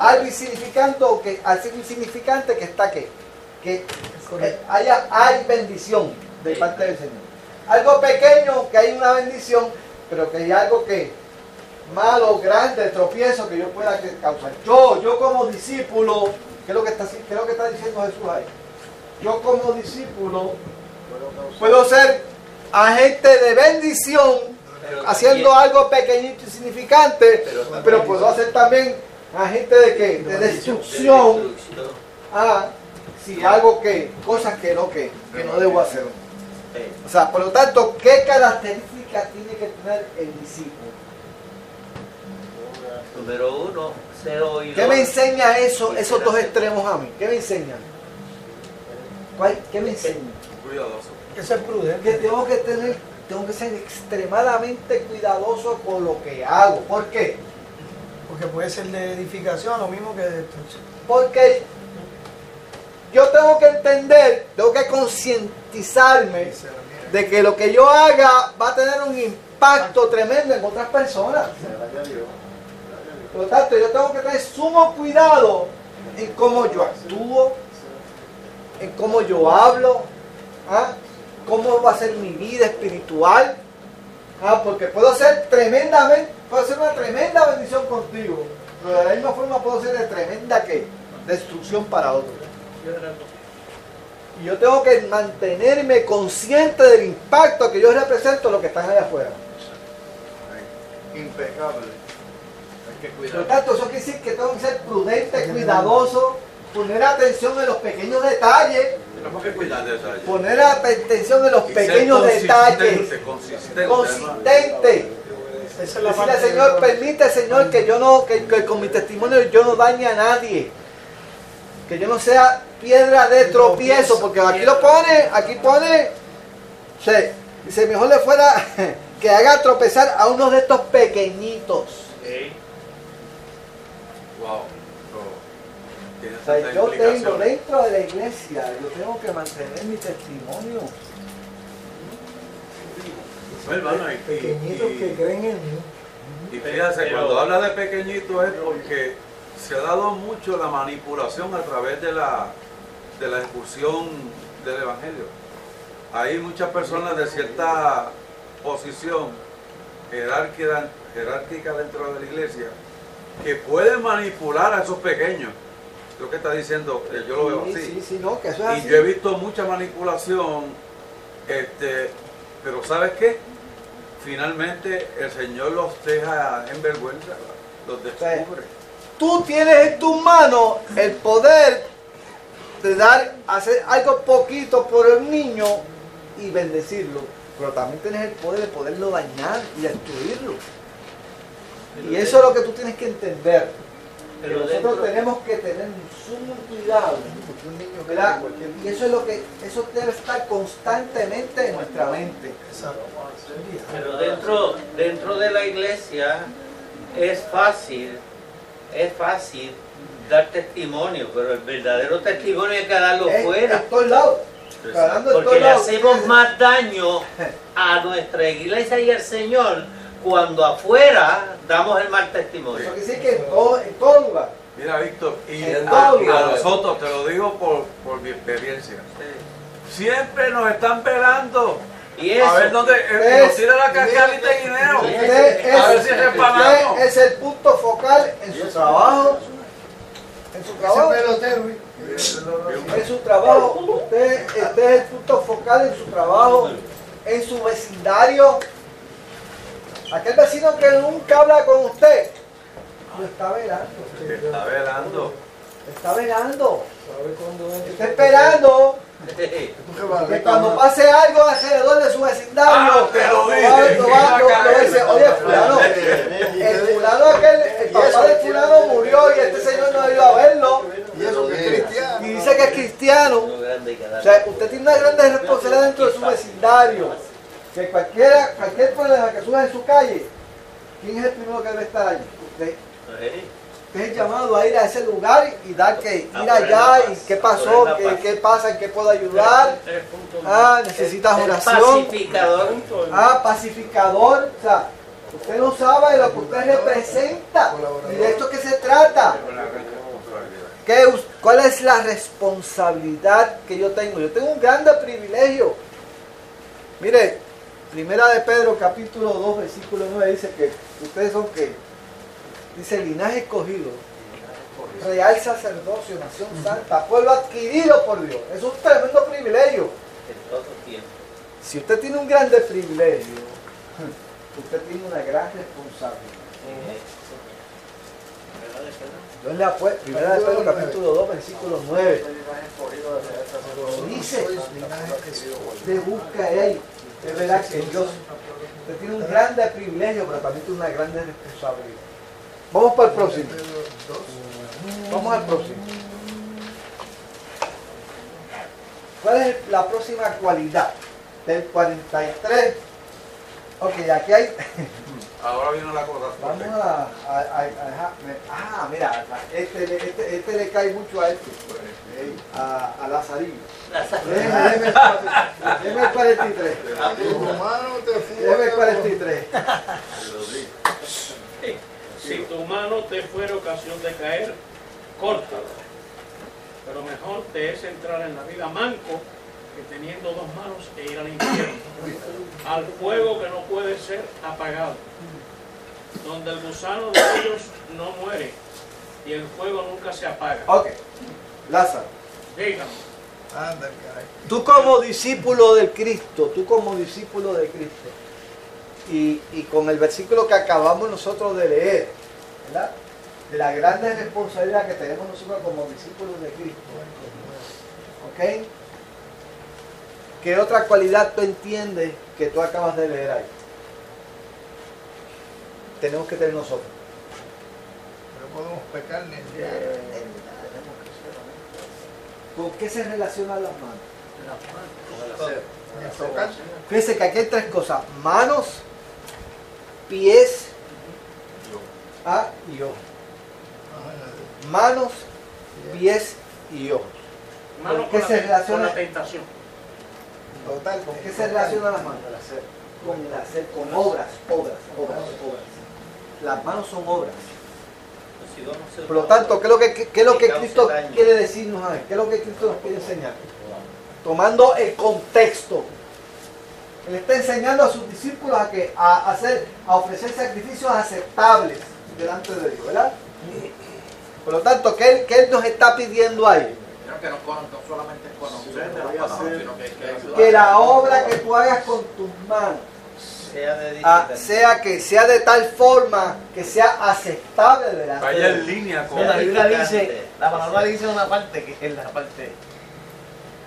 Speaker 1: algo insignificante o que algo insignificante que está que que haya hay bendición de parte del Señor. Algo pequeño que hay una bendición, pero que hay algo que malo, grande, tropiezo que yo pueda causar. Yo, yo como discípulo, ¿qué es lo que está, qué es lo que está diciendo Jesús ahí? Yo como discípulo puedo ser agente de bendición
Speaker 2: Pero
Speaker 1: haciendo
Speaker 2: también-
Speaker 1: algo pequeñito y
Speaker 2: también-
Speaker 1: pero puedo hacer también agente de qué? De destrucción.
Speaker 2: destrucción.
Speaker 1: Ah, si hago que, cosas que no que, que no debo hacer. O sea, por lo tanto, ¿qué características tiene que tener el discípulo?
Speaker 2: Número uno, ser oidor.
Speaker 1: ¿Qué me enseña eso, esos dos extremos a mí? ¿Qué me enseñan? ¿Cuál- ¿Qué me enseña?
Speaker 3: Cuidadoso.
Speaker 4: que ser
Speaker 1: Que
Speaker 4: prudente.
Speaker 1: tengo que tener, tengo que ser extremadamente cuidadoso con lo que hago. ¿Por qué?
Speaker 4: Porque puede ser de edificación lo mismo que de destrucción.
Speaker 1: Porque yo tengo que entender, tengo que concientizarme de que lo que yo haga va a tener un impacto tremendo en otras personas. Por lo tanto, yo tengo que tener sumo cuidado en cómo yo actúo, en cómo yo hablo, ¿ah? cómo va a ser mi vida espiritual. ¿Ah? Porque puedo ser tremendamente, puedo ser una tremenda bendición contigo, pero de la misma forma puedo ser de tremenda ¿qué? destrucción para otros. Y yo tengo que mantenerme consciente del impacto que yo represento a los que están allá afuera.
Speaker 12: Impecable. Hay que
Speaker 1: Por lo
Speaker 12: cuidar.
Speaker 1: tanto, eso quiere decir que tengo que ser prudente, cuidadoso, poner atención en los pequeños detalles,
Speaker 3: Tenemos que cuidar de detalles.
Speaker 1: poner atención en los
Speaker 3: Y ser
Speaker 1: pequeños detalles,
Speaker 3: consistente, consistente,
Speaker 1: consistente.
Speaker 4: Esa es la
Speaker 1: Decirle Señor, permite Señor que yo no, que, que con mi testimonio yo no dañe a nadie. Que yo no sea piedra de tropiezo, porque aquí lo pone, aquí pone, se, dice, mejor le fuera que haga tropezar a uno de estos pequeñitos.
Speaker 3: Wow.
Speaker 1: O sea, yo tengo dentro de la iglesia, yo tengo que mantener mi testimonio.
Speaker 3: Bueno, y-
Speaker 10: Pequeñitos
Speaker 3: y-
Speaker 10: que creen en mí.
Speaker 3: Y
Speaker 2: Pero-
Speaker 3: cuando habla de pequeñito es porque se ha dado mucho la manipulación a través de la, de la expulsión del Evangelio. Hay muchas personas de cierta posición jerárquica, jerárquica dentro de la iglesia que pueden manipular a esos pequeños. Lo que está diciendo, eh, yo lo veo
Speaker 1: Sí,
Speaker 3: así.
Speaker 1: sí, sí, no, que eso es así.
Speaker 3: Y yo he visto mucha manipulación, este, pero ¿sabes qué? Finalmente el Señor los deja en vergüenza, los descubre.
Speaker 1: Tú tienes en tus manos el poder de dar, hacer algo poquito por el niño y bendecirlo. pero también tienes el poder de poderlo dañar y destruirlo. Y eso es lo que tú tienes que entender.
Speaker 2: Pero
Speaker 1: nosotros
Speaker 2: dentro-
Speaker 1: tenemos que tener un sumo cuidado. ¿verdad? Y eso es lo que, eso debe estar constantemente en nuestra mente.
Speaker 2: Pero dentro, dentro de la iglesia es fácil, es fácil dar testimonio, pero el verdadero testimonio hay que darlo fuera.
Speaker 1: En todos lados.
Speaker 2: Porque le hacemos más daño a nuestra iglesia y al Señor cuando afuera damos el mal testimonio.
Speaker 1: Eso quiere decir que en todo, en todo lugar.
Speaker 3: Mira, Víctor, y
Speaker 1: En
Speaker 3: a, a nosotros, te lo digo por, por mi experiencia, siempre nos están velando.
Speaker 2: Y
Speaker 3: A ver dónde eh, nos tira la cascarita de guineo.
Speaker 1: Es,
Speaker 3: A ver si reparamos.
Speaker 1: es el punto focal en su trabajo. En su trabajo.
Speaker 7: ¿eh?
Speaker 1: En su trabajo. Usted, usted es el punto focal en su trabajo. En su vecindario. Aquel vecino que nunca habla con usted. Lo está velando.
Speaker 3: Está velando.
Speaker 1: Está velando.
Speaker 10: ¿Sabe cuándo es?
Speaker 1: Está esperando.
Speaker 7: ¿Tú qué vas a
Speaker 1: Que cuando pase algo alrededor de su vecindario,
Speaker 3: Ah, te lo
Speaker 1: va- dice, oye, fulano, el fulano aquel, el papá del fulano murió y este señor no ha ido a verlo.
Speaker 7: Y eso que es cristiano.
Speaker 1: Y dice que es cristiano.
Speaker 2: uno grande que
Speaker 1: O
Speaker 2: dar.
Speaker 1: sea, usted tiene una gran responsabilidad dentro de su vecindario. Que cualquiera, cualquier en su calle, ¿quién es el primero que debe estar allí? Usted. Usted es llamado a ir a ese lugar y dar que ir
Speaker 2: A poner
Speaker 1: allá y qué pasó, qué, qué pasa, en qué puedo ayudar. Ah, necesitas oración.
Speaker 2: pacificador.
Speaker 1: Ah, pacificador. O sea, usted no sabe lo que usted representa. Y de esto que se trata. ¿Qué ¿Cuál es la responsabilidad que yo tengo? Yo tengo un grande privilegio. Mire, primera de Pedro capítulo 2 versículo 9 dice que ustedes son que dice linaje escogido, real sacerdocio, nación santa, pueblo adquirido por Dios. Es un tremendo privilegio.
Speaker 2: En todo tiempo.
Speaker 1: Si usted tiene un grande privilegio, usted tiene una gran responsabilidad. Le primera de Pedro capítulo 2 versículo 9. Dice, de busca ahí. Es verdad que Dios, usted tiene un grande privilegio, pero también tiene una grande responsabilidad. Vamos para el próximo. Vamos al próximo. ¿Cuál es la próxima cualidad? Del 43. Ok, aquí hay.
Speaker 3: Ahora viene la cosa.
Speaker 1: Vamos a. a- a- a- ah, mira, este, este, este le cae mucho a este. A, a Lazarillo. El 43. Déjeme el 43.
Speaker 7: Tu mano te
Speaker 1: Déjeme el 43.
Speaker 13: Si tu mano te fuera ocasión de caer, córtala. Pero mejor te es entrar en la vida manco que teniendo dos manos e ir al infierno, al fuego que no puede ser apagado, donde el gusano de ellos no muere y el fuego nunca se apaga.
Speaker 1: Ok, Lázaro.
Speaker 13: Dígame.
Speaker 1: Tú como discípulo de Cristo, tú como discípulo de Cristo, y, y con el versículo que acabamos nosotros de leer, ¿verdad? De la grande responsabilidad que tenemos nosotros como discípulos de Cristo. ¿Ok? ¿Qué otra cualidad tú entiendes que tú acabas de leer ahí? Tenemos que tener nosotros.
Speaker 7: No podemos pecar ni
Speaker 1: ¿Con qué se relacionan las manos?
Speaker 7: ni tocar.
Speaker 1: Fíjense que aquí hay tres cosas. Manos, pies ah, y ojos. Manos, pies y ojos. ¿Con qué se
Speaker 13: la,
Speaker 1: relaciona?
Speaker 13: con la tentación.
Speaker 7: Total,
Speaker 1: ¿Con qué se relacionan las manos? Con el hacer, con obras, obras, obras, obras. Las manos son obras.
Speaker 2: Si vamos a hacer
Speaker 1: Por lo tanto, ¿qué es lo que, qué es lo que Cristo quiere decirnos ahí? ¿Qué es lo que Cristo nos quiere enseñar? Tomando el contexto. Él está enseñando a sus discípulos a, que, a, hacer, a ofrecer sacrificios aceptables delante de Dios, ¿verdad? Por lo tanto, ¿qué él, qué él nos está pidiendo ahí?
Speaker 8: Que no, con- no solamente es conocer de la
Speaker 5: voy a
Speaker 8: palabra,
Speaker 5: hacer-
Speaker 8: sino que hay que ayudar.
Speaker 1: Que la obra que tú hagas con tus manos
Speaker 2: sea de
Speaker 1: ah, sea que sea de tal forma que sea aceptable delante
Speaker 3: Vaya
Speaker 1: de
Speaker 3: en línea con
Speaker 11: la Biblia dice, la palabra dice una parte que es la parte.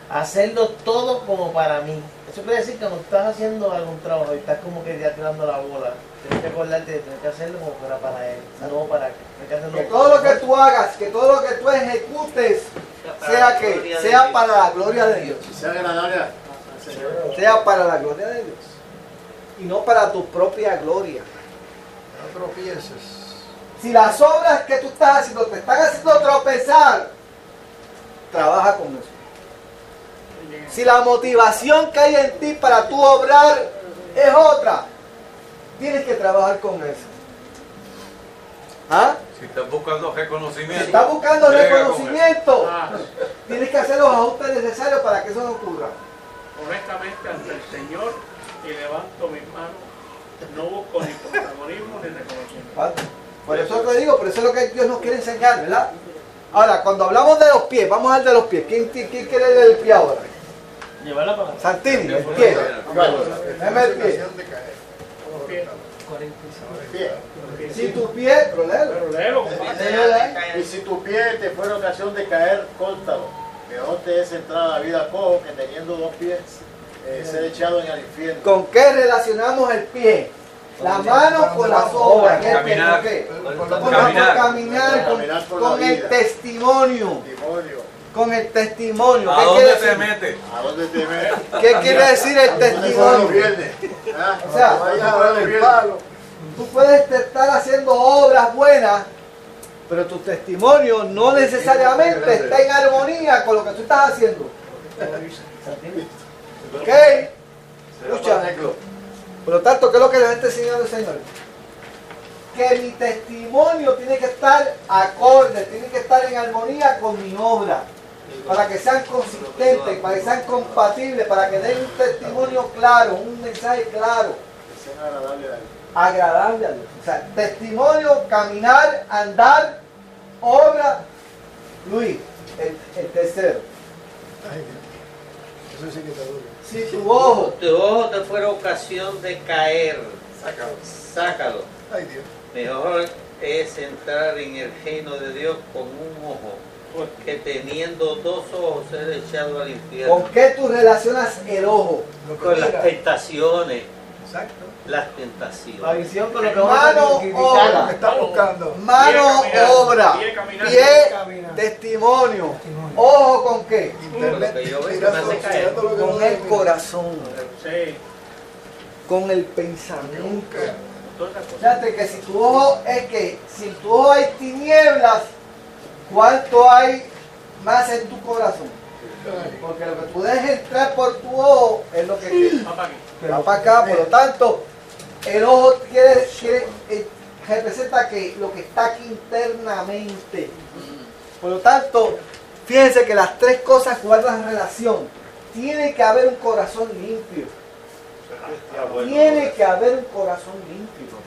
Speaker 11: hacerlo todo como para mí. Eso quiere decir que cuando estás haciendo algún trabajo y estás como que ya tirando la bola, tienes que acordarte de tener que hacerlo como fuera para él, no para que que
Speaker 1: todo lo que tú hagas, que todo lo que tú ejecutes, sea que sea para la gloria de Dios.
Speaker 5: Sea
Speaker 1: para la gloria de Dios. Y no para tu propia gloria.
Speaker 7: No tropieces.
Speaker 1: Si las obras que tú estás haciendo te están haciendo tropezar, trabaja con eso. Si la motivación que hay en ti para tú obrar es otra, tienes que trabajar con eso. ¿Ah?
Speaker 3: Si estás buscando
Speaker 1: Si
Speaker 3: reconocimiento.
Speaker 1: estás buscando reconocimiento,
Speaker 13: Ah,
Speaker 1: tienes que hacer los ajustes necesarios para que eso no ocurra.
Speaker 13: honestamente ante el Señor y levanto mis manos, no busco ni protagonismo ni reconocimiento.
Speaker 1: Por eso te digo, por eso es lo que Dios nos quiere enseñar, ¿verdad? Ahora, cuando hablamos de los pies, vamos al de los pies. ¿Quién, quién quiere leer el pie ahora?
Speaker 11: Llevar la palabra.
Speaker 1: Santini, el pie. Dame el pie. Si tu pie, pero léelo. Ahí.
Speaker 5: Y si tu pie te fuera ocasión de caer, córtalo. Mejor te es entrar a la vida cojo que teniendo dos pies eh, ser echado en el infierno.
Speaker 1: ¿Con qué relacionamos el pie? La mano con las obras. ¿Qué?
Speaker 3: Caminar.
Speaker 1: ¿Con qué?
Speaker 7: Por-
Speaker 1: Con,
Speaker 7: por-
Speaker 1: con
Speaker 3: Caminar.
Speaker 1: caminar, con,
Speaker 5: Caminar por
Speaker 1: con
Speaker 5: la
Speaker 1: el testimonio.
Speaker 5: Testimonio.
Speaker 1: Con el testimonio.
Speaker 3: ¿A
Speaker 1: ¿Qué
Speaker 3: dónde
Speaker 1: quiere
Speaker 3: te metes?
Speaker 5: ¿A dónde te metes?
Speaker 1: ¿Qué quiere decir el
Speaker 5: ¿A dónde fueron los
Speaker 1: testimonio?
Speaker 5: ¿Ah?
Speaker 1: O sea. Tú puedes estar haciendo obras buenas, pero tu testimonio no necesariamente está en armonía con lo que tú estás haciendo. ¿Ok? Escucha. Por lo tanto, ¿qué es lo que nos está enseñando el Señor? Que mi testimonio tiene que estar acorde, tiene que estar en armonía con mi obra. Para que sean consistentes, para que sean compatibles, para que den un testimonio claro, un mensaje claro agradable a Dios. O sea, testimonio, caminar, andar, obra. Luis, el, el tercero.
Speaker 7: Eso sí que te duele.
Speaker 1: Si tu ojo,
Speaker 2: Tu ojo te fuera ocasión de caer,
Speaker 7: Sácalo.
Speaker 2: sácalo.
Speaker 7: Ay, Dios.
Speaker 2: Mejor es entrar en el reino de Dios con un ojo que teniendo dos ojos ser echado al infierno.
Speaker 1: ¿con qué tú relacionas el ojo?
Speaker 2: Con las tentaciones,
Speaker 7: Exacto.
Speaker 2: Las
Speaker 11: La
Speaker 2: tentaciones.
Speaker 11: visión con lo que
Speaker 1: Mano,
Speaker 7: Lo
Speaker 1: obra.
Speaker 7: que está buscando.
Speaker 1: Mano,
Speaker 13: Pie caminar,
Speaker 1: obra.
Speaker 13: pie
Speaker 1: testimonio.
Speaker 4: Testimonio.
Speaker 1: Ojo con qué?
Speaker 7: Internet.
Speaker 2: que yo
Speaker 1: Con el corazón,
Speaker 13: Sí,
Speaker 1: con el pensamiento. Fíjate que si tu ojo es que, si tu ojo hay tinieblas, ¿cuánto hay más en tu corazón? Porque lo que tú dejes entrar por tu ojo es lo que que va para acá. Por lo tanto, el ojo quiere, quiere- eh, representa que lo que está aquí internamente. Por lo tanto, fíjense que las tres cosas guardan relación. Tiene que haber un corazón limpio. Tiene que haber un corazón limpio.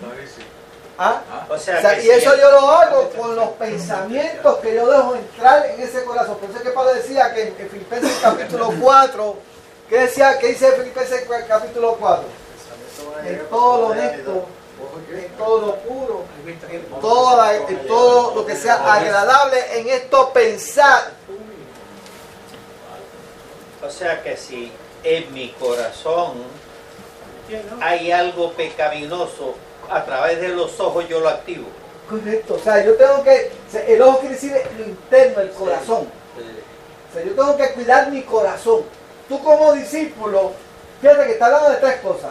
Speaker 1: ¿Ah?
Speaker 2: O sea,
Speaker 1: O sea,
Speaker 2: que
Speaker 1: y eso yo lo hago con los pensamientos que yo dejo entrar en ese corazón. Por eso es que Pablo decía que en, en Filipenses capítulo 4, ¿qué decía? ¿Qué dice Filipenses capítulo 4? En todo lo honesto, en todo lo puro, en todo, la- en todo lo que sea agradable, en esto pensar.
Speaker 2: O sea que si en mi corazón hay algo pecaminoso, a través de los ojos yo lo activo.
Speaker 1: Correcto, o sea, yo tengo que, o sea, el ojo quiere decir lo interno, el corazón. O sea, yo tengo que cuidar mi corazón. Tú como discípulo, fíjate que está hablando de tres cosas.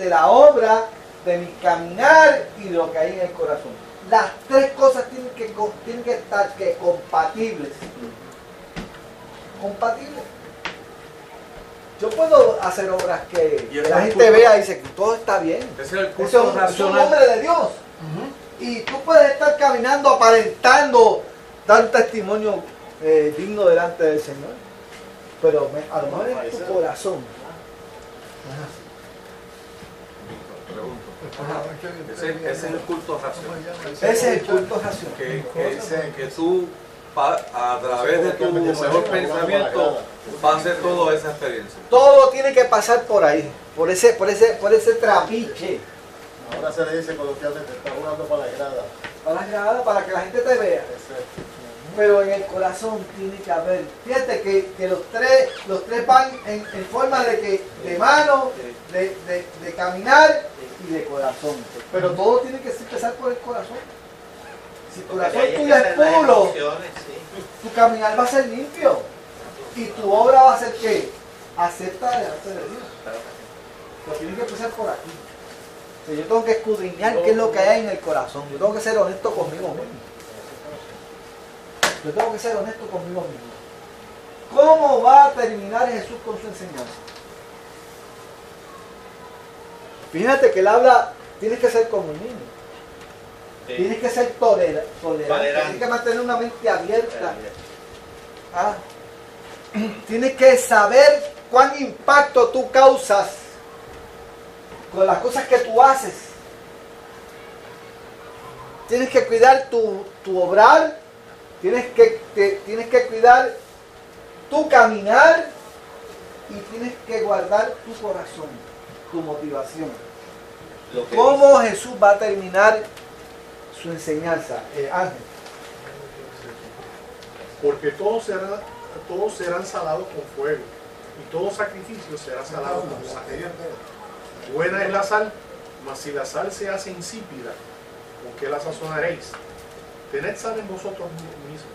Speaker 1: De la obra, de mi caminar y de lo que hay en el corazón. Las tres cosas tienen que, tienen que estar que compatibles. Compatibles. Yo puedo hacer obras que,
Speaker 3: Y
Speaker 1: la gente
Speaker 3: culto.
Speaker 1: vea y dice que todo está bien.
Speaker 3: Ese es el
Speaker 1: Ese
Speaker 3: curso
Speaker 1: es un, hombre de Dios. Y tú puedes estar caminando, aparentando, dar un testimonio eh, digno delante del Señor. Pero me- a lo mejor es tu corazón.
Speaker 3: Ese, ese es el culto racional.
Speaker 1: Ese es el culto racional.
Speaker 3: Que, que, que tú, pa- a través de tu mejor pensamiento, pases toda esa experiencia.
Speaker 1: Todo tiene que pasar por ahí, por ese, por ese, por ese trapiche.
Speaker 5: Ahora se le dice coloquialmente, está jugando para la grada.
Speaker 1: Para las gradas, para que la gente te vea. Pero en el corazón tiene que haber. Fíjate que, que los tres los tres van en, en forma de que de mano, de, de- de caminar y de corazón. Pero todo tiene que empezar por el corazón. Si el corazón tuyo es puro,
Speaker 2: sí.
Speaker 1: tu caminar va a ser limpio. Y tu obra va a ser qué? Acepta delante de Dios. Pero tiene que empezar por aquí. O sea, yo tengo que escudriñar qué es lo que hay en el corazón. Yo tengo que ser honesto conmigo mismo. Yo tengo que ser honesto conmigo mismo. ¿Cómo va a terminar Jesús con su enseñanza? Fíjate que él habla, tienes que ser como un niño.
Speaker 2: Sí.
Speaker 1: Tienes que ser tolera- tolerante.
Speaker 2: Tolerante.
Speaker 1: Tienes que mantener una mente abierta. Ah. Tienes que saber cuán impacto tú causas con las cosas que tú haces. Tienes que cuidar tu, tu obrar, tienes que, te- tienes que cuidar tu caminar y tienes que guardar tu corazón, tu motivación.
Speaker 2: Lo que
Speaker 1: ¿Cómo Jesús va a terminar su enseñanza? Eh, Ángel.
Speaker 5: Porque todos serán, todos serán salados con fuego, y todo sacrificio será salado con sal. Buena es la sal, mas si la sal se hace insípida, ¿con qué la sazonaréis? Tened sal en vosotros mismos,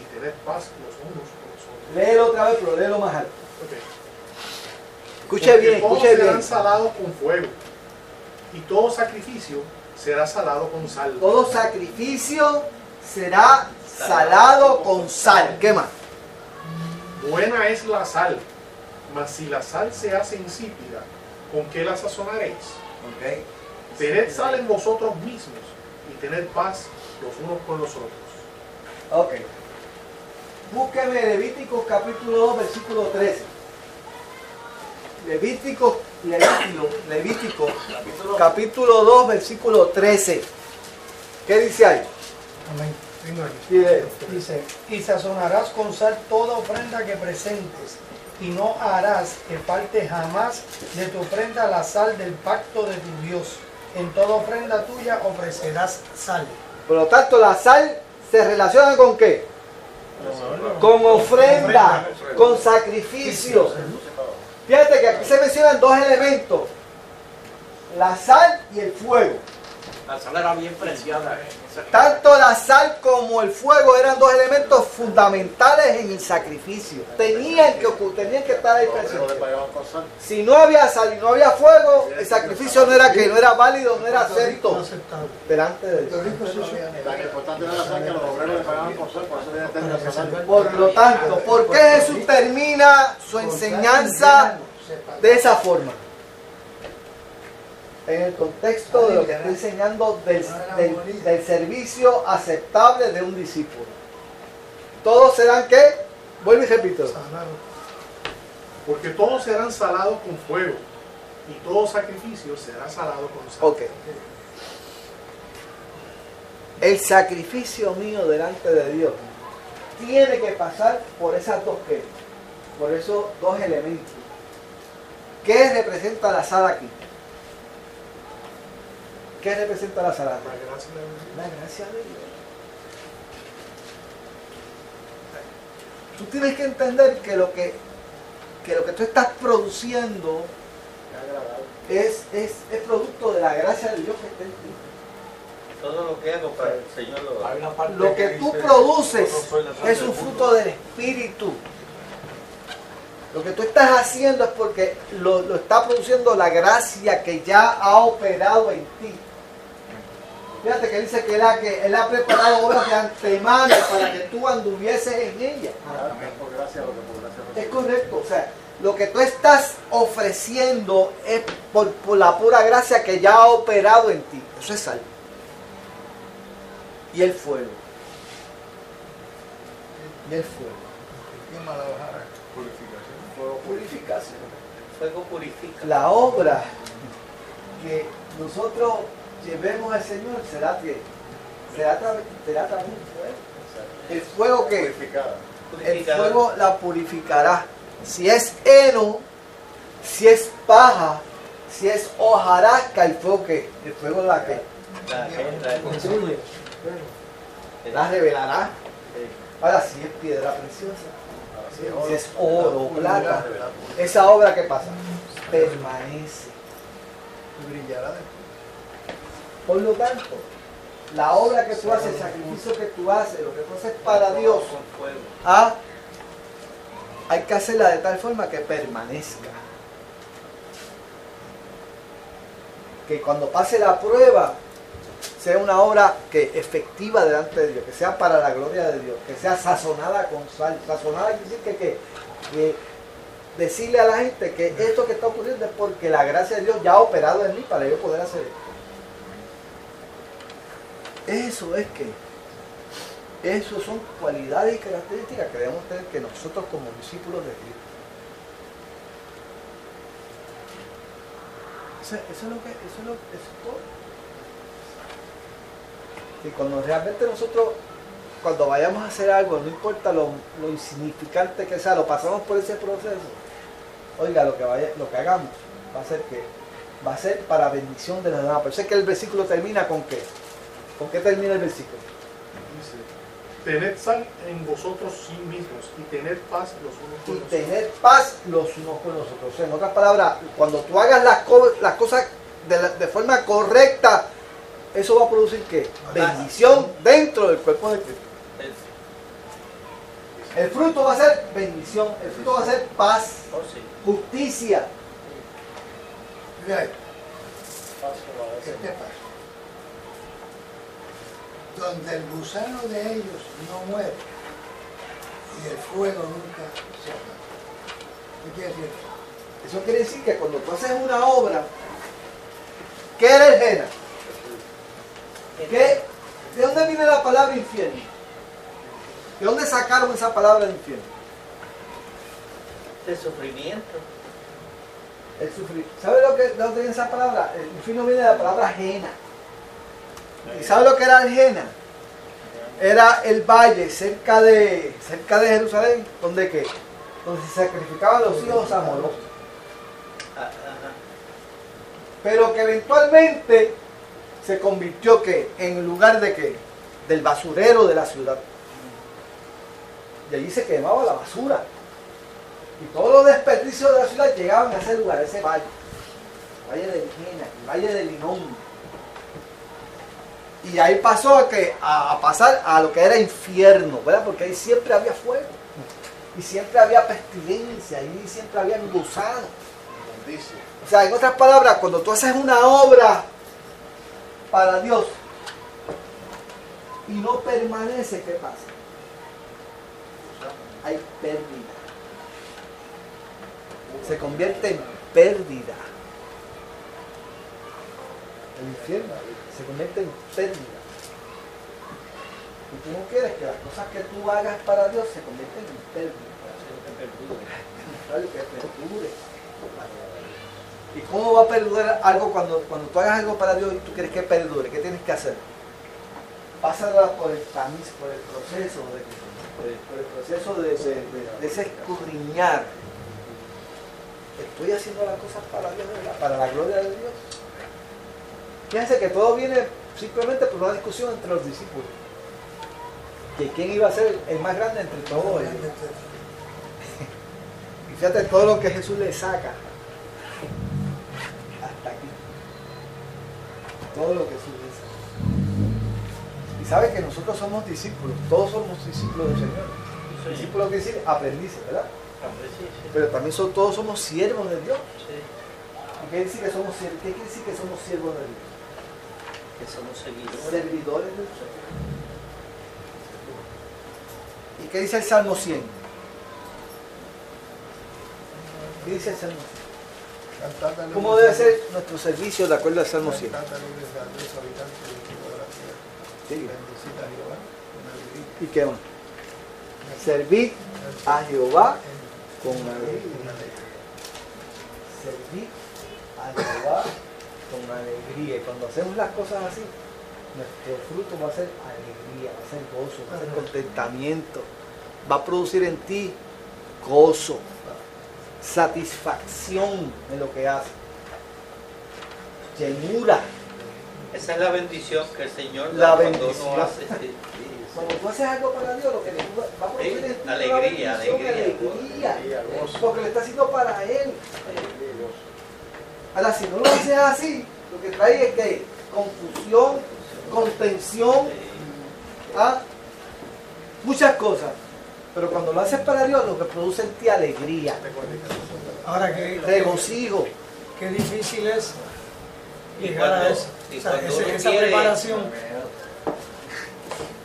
Speaker 5: y tened paz los unos con los otros.
Speaker 1: Léelo otra vez, pero léelo más alto.
Speaker 5: Ok.
Speaker 1: Escuche bien,
Speaker 5: todos
Speaker 1: escuche
Speaker 5: serán
Speaker 1: bien.
Speaker 5: salados con fuego, y todo sacrificio será salado con sal.
Speaker 1: Todo sacrificio será salado con sal. ¿Qué más?
Speaker 5: Buena es la sal, mas si la sal se hace insípida, ¿con qué la sazonaréis? Tened sal en vosotros mismos y tened paz los unos con los otros.
Speaker 1: Ok. Búsqueme Levíticos capítulo 2, versículo 13. Levítico, Levítico, Levítico, capítulo 2, versículo 13. ¿Qué dice ahí?
Speaker 4: Amén. Tengo aquí.
Speaker 1: Dice,
Speaker 4: Dice, y sazonarás con sal toda ofrenda que presentes, y no harás que falte jamás de tu ofrenda la sal del pacto de tu Dios. En toda ofrenda tuya ofrecerás sal.
Speaker 1: Por lo tanto, la sal se relaciona con qué? Con ofrenda, con sacrificio. Fíjate que aquí se mencionan dos elementos. La sal y el fuego.
Speaker 8: La sal era bien preciada. ¿eh?
Speaker 1: Tanto la sal como el fuego eran dos elementos fundamentales en el sacrificio. Tenían que, ocu- tenían que estar ahí presentes. Si no había sal y no había fuego, el sacrificio no era que no era válido, no era acepto delante de Dios.
Speaker 5: La importante era la sal que los obreros le pagaban con sal, por eso debía tener la sal.
Speaker 1: Por lo tanto, ¿por qué Jesús termina su enseñanza de esa forma? En el contexto de lo que está enseñando del, del- del servicio aceptable de un discípulo. Todos serán qué? Vuelvo y repito.
Speaker 5: Porque todos serán salados con fuego, y todo sacrificio será salado con sal.
Speaker 1: Ok. El sacrificio mío delante de Dios tiene que pasar por esas dos qué? Por esos dos elementos. ¿Qué representa la sal aquí? ¿Qué representa la sal?
Speaker 5: La gracia de Dios.
Speaker 1: La gracia de Dios. Tú tienes que entender que lo que, que, lo que tú estás produciendo es, es, es producto de la gracia de Dios que está en ti.
Speaker 2: Todo lo que hago para el Señor lo
Speaker 3: Hay una parte
Speaker 1: Lo que tú
Speaker 3: dice,
Speaker 1: produces
Speaker 3: "Vosotros sois la sal
Speaker 1: es un
Speaker 3: mundo".
Speaker 1: fruto del Espíritu. Lo que tú estás haciendo es porque lo, lo está produciendo la gracia que ya ha operado en ti. Fíjate que dice que él ha, que él ha preparado obras de antemano para que tú anduvieses en ella.
Speaker 5: Por gracia, lo que por gracia no
Speaker 1: Es correcto, o sea, lo que tú estás ofreciendo es por, por la pura gracia que ya ha operado en ti. Eso es sal. Y el fuego. Y el fuego. Fuego purificación.
Speaker 2: Fuego purifica.
Speaker 1: La obra que nosotros llevemos al Señor será que será, tra- será también fuego. El fuego que el fuego la purificará. Si es heno, si es paja, si es hojarasca, el fuego que el fuego la que
Speaker 2: La, la,
Speaker 1: la revelará. Ahora, si es piedra preciosa, si es oro o plata, esa obra que pasa, permanece.
Speaker 7: Y brillará después.
Speaker 1: Por lo tanto, la obra que tú haces, el sacrificio que tú haces, lo que tú haces para Dios, ah, hay que hacerla de tal forma que permanezca. Que cuando pase la prueba, sea una obra que efectiva delante de Dios, que sea para la gloria de Dios, que sea sazonada con sal. Sazonada quiere decir que, que decirle a la gente que esto que está ocurriendo es porque la gracia de Dios ya ha operado en mí para yo poder hacer esto. Eso es que, eso son cualidades y características que debemos tener que nosotros como discípulos de Cristo. Eso, eso es lo que, eso es lo eso es todo. Y cuando realmente nosotros, cuando vayamos a hacer algo, no importa lo, lo insignificante que sea, lo pasamos por ese proceso, oiga, lo que, vaya, lo que hagamos va a ser que va a ser para bendición de los demás. Pero sé que el versículo termina con qué. ¿Con qué termina el versículo?
Speaker 5: Dice, tened sal en vosotros sí mismos y tened paz los unos con
Speaker 1: y
Speaker 5: los
Speaker 1: tener paz los unos con los otros. O sea, en otras palabras, cuando tú hagas las, co- las cosas de, la- de forma correcta, eso va a producir qué? Bendición dentro del cuerpo de Cristo. El fruto va a ser bendición, el fruto va a ser paz,
Speaker 2: Oh,
Speaker 1: justicia.
Speaker 7: Mira esto. ¿Qué te pasa? Donde el gusano de ellos no muere y el fuego nunca se apaga. ¿Qué quiere decir eso?
Speaker 1: Eso quiere decir que cuando tú haces una obra, ¿qué era el Jena? ¿Qué? ¿De dónde viene la palabra infierno? ¿De dónde sacaron esa palabra de infierno?
Speaker 2: De sufrimiento.
Speaker 1: El sufrir. ¿Sabe lo que, de dónde viene esa palabra? El infierno viene de la palabra ajena. ¿Y sabe lo que era el Jena? Era el valle cerca de, cerca de Jerusalén, donde qué? Donde se sacrificaban los hijos amorosos. Pero que eventualmente se convirtió que en lugar de qué? Del basurero de la ciudad. Y allí se quemaba la basura. Y todos los desperdicios de la ciudad llegaban a ese lugar, a ese valle. El valle de Ligena, el valle de Linón. Y ahí pasó a, que, a, pasar a lo que era infierno, ¿verdad? Porque ahí siempre había fuego. Y siempre había pestilencia, y siempre había gusanos. O sea, en otras palabras, cuando tú haces una obra para Dios y no permanece, ¿qué pasa? Hay pérdida. Se convierte en pérdida. El infierno se convierte en pérdida. Y tú no quieres que las cosas que tú hagas para Dios se conviertan en pérdida. Contrario, que perdure. ¿Y cómo va a perdurar algo cuando, cuando tú hagas algo para Dios y tú quieres que perdure? ¿Qué tienes que hacer? Pásala por el tamiz, por el proceso de, por el, proceso de, de, de- ese escudriñar. Estoy haciendo las cosas para Dios, para la gloria de Dios. Fíjense que todo viene simplemente por una discusión entre los discípulos. Que quién iba a ser el más grande entre todos ellos. Y fíjate todo lo que Jesús le saca hasta aquí. Todo lo que Jesús le saca. Y sabe que nosotros somos discípulos, todos somos discípulos del Señor. Discípulos quiere decir aprendices, ¿verdad? Pero también son, todos somos siervos de Dios. ¿Y qué, dice que somos, siervos? ¿Qué quiere decir que somos siervos de Dios?
Speaker 2: Que somos seguidores.
Speaker 1: Servidores del Señor. ¿Y qué dice el Salmo 100? ¿Qué dice el Salmo 100?
Speaker 7: Cantad a los
Speaker 1: ¿Cómo debe ser nuestro servicio de acuerdo al Salmo 100?
Speaker 7: cantad a los gusanios, habitantes del cielo de la tierra.
Speaker 1: Sí.
Speaker 7: Bendecid a Jehová con alegría.
Speaker 1: ¿Y qué más? Servid a Jehová con alegría. Servid a Jehová con alegría. Y cuando hacemos las cosas así, nuestro fruto va a ser alegría, va a ser gozo, va a ser contentamiento. Va a producir en ti gozo, satisfacción en lo que haces. Llenura.
Speaker 2: Esa es la bendición que el Señor
Speaker 1: La
Speaker 2: da cuando uno hace. sí, sí,
Speaker 1: Cuando tú haces algo para Dios, lo que le va a producir
Speaker 2: Sí,
Speaker 1: en ti
Speaker 2: alegría, alegría.
Speaker 1: alegría, porque lo está haciendo para Él. Ahora, si no lo haces así, lo que trae es que confusión, contención, ¿ah? muchas cosas. Pero cuando lo haces para Dios, lo que produce en ti alegría,
Speaker 4: Ahora que
Speaker 1: regocijo.
Speaker 4: qué difícil es llegar a eso. O sea, esa preparación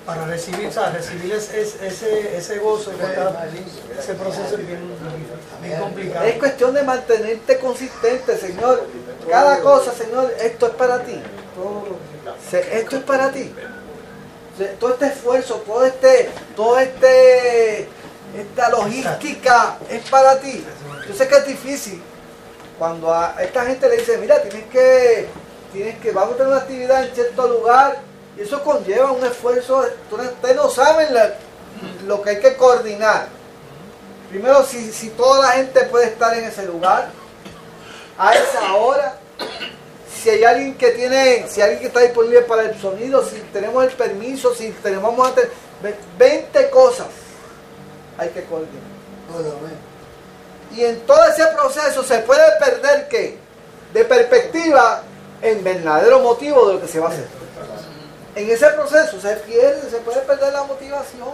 Speaker 4: para recibir, o sea, recibir es- es- ese, ese gozo, ese proceso es bien, bien complicado.
Speaker 1: Es cuestión de mantenerte consistente, Señor. Cada cosa, Señor, esto es para ti. Esto es para ti. Todo este esfuerzo, todo este, todo este, esta logística es para ti. Yo sé que es difícil. Cuando a esta gente le dice, mira, tienes que, tienes que, vamos a tener una actividad en cierto lugar, y eso conlleva un esfuerzo. Ustedes no saben la- lo que hay que coordinar. Primero, si, si toda la gente puede estar en ese lugar, a esa hora, si hay alguien que tiene, si hay alguien que está disponible para el sonido, si tenemos el permiso, si tenemos vamos a tener ve- 20 cosas hay que coordinar. Y en todo ese proceso se puede perder que de perspectiva el verdadero motivo de lo que se va a hacer. En ese proceso se pierde, se puede perder la motivación.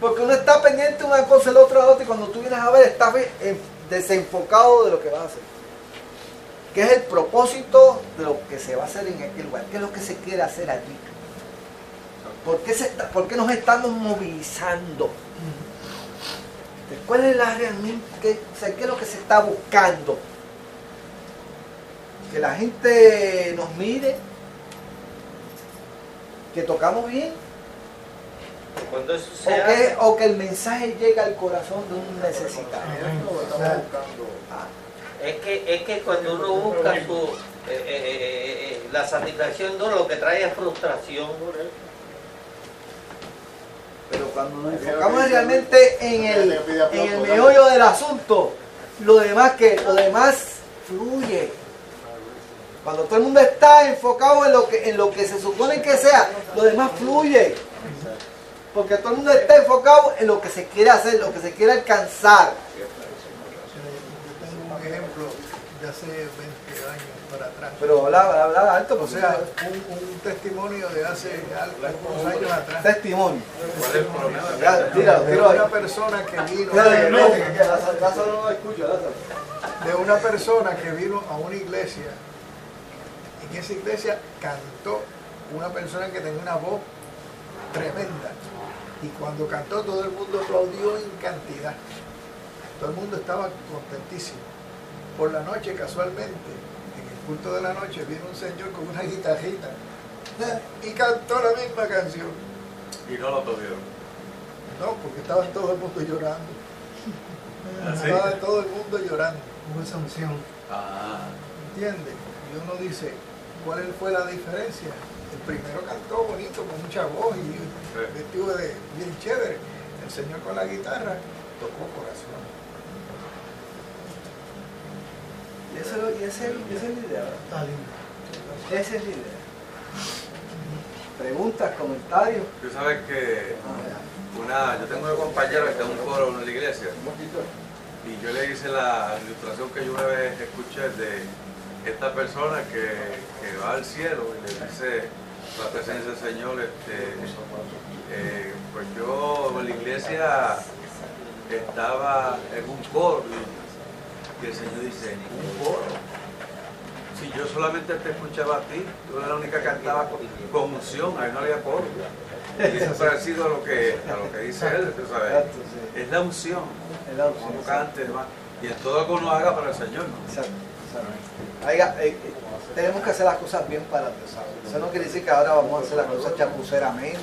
Speaker 1: Porque uno está pendiente de una cosa, el otro a otra, y cuando tú vienes a ver, estás eh, desenfocado de lo que vas a hacer. ¿Qué es el propósito de lo que se va a hacer en aquel lugar? ¿Qué es lo que se quiere hacer allí? ¿Por qué, se está- por qué nos estamos movilizando? ¿Cuál es la realmente, qué, o sea, qué es lo que se está buscando? Que la gente nos mire, que tocamos bien,
Speaker 2: Cuando eso
Speaker 1: o que, o que el mensaje llegue al corazón de un necesitado.
Speaker 2: es que, es que cuando uno busca su, eh, eh, eh, eh, la satisfacción de uno, lo que trae es frustración.
Speaker 1: Pero cuando nos enfocamos realmente en el, en el meollo del asunto, lo demás que lo demás fluye. Cuando todo el mundo está enfocado en lo que en lo que se supone que sea, lo demás fluye. Porque todo el mundo está enfocado en lo que se quiere hacer, lo que se quiere alcanzar.
Speaker 7: Yo tengo un ejemplo de hace 20 años para atrás.
Speaker 1: Pero habla, habla alto,
Speaker 7: O sea, un, un testimonio de hace al- algunos años atrás.
Speaker 1: testimonio.
Speaker 3: ¿Cuál es el problema?
Speaker 1: Ya, tíralo,
Speaker 7: De
Speaker 1: tíralo ahí.
Speaker 7: una persona que vino.
Speaker 1: Tíralo, no, que- que Lázaro- Lázaro no lo escucha, Lázaro.
Speaker 7: de una persona que vino a una iglesia. En esa iglesia cantó una persona que tenía una voz tremenda. Y cuando cantó todo el mundo aplaudió en cantidad. Todo el mundo estaba contentísimo. Por la noche, casualmente, en el culto de la noche, vino un señor con una guitarrita y cantó la misma canción.
Speaker 3: Y no lo tuvieron.
Speaker 7: No, porque estaba todo el mundo llorando.
Speaker 3: ¿Ah, sí?
Speaker 7: Estaba todo el mundo llorando.
Speaker 14: Hubo esa unción.
Speaker 3: Ah,
Speaker 7: ¿Entiendes? Y uno dice, ¿cuál fue la diferencia? El primero cantó bonito, con mucha voz y vestido de bien chévere. El señor con la guitarra tocó corazón.
Speaker 1: Y esa es la idea. ¿verdad? Esa es la idea. Preguntas, comentarios.
Speaker 3: tú sabes que una, yo tengo un compañero que está en un coro en la iglesia y yo le hice la ilustración que yo una vez escuché de esta persona que, que va al cielo y le dice la presencia del Señor, este, eh, pues yo en la iglesia estaba en un coro y, el Señor dice, un coro. Si yo solamente te escuchaba a ti, tú eras la única que cantaba con, con unción, ahí no había coro. Y eso es parecido a lo que, a lo que dice él, tú sabes. Es la unción. Como cante. Y en todo lo que uno haga para el Señor. ¿no?
Speaker 1: Exacto, exacto. Oiga, eh, eh, tenemos que hacer las cosas bien para Dios. ¿sabes? Eso no quiere decir que ahora vamos a hacer las cosas chapuceramente.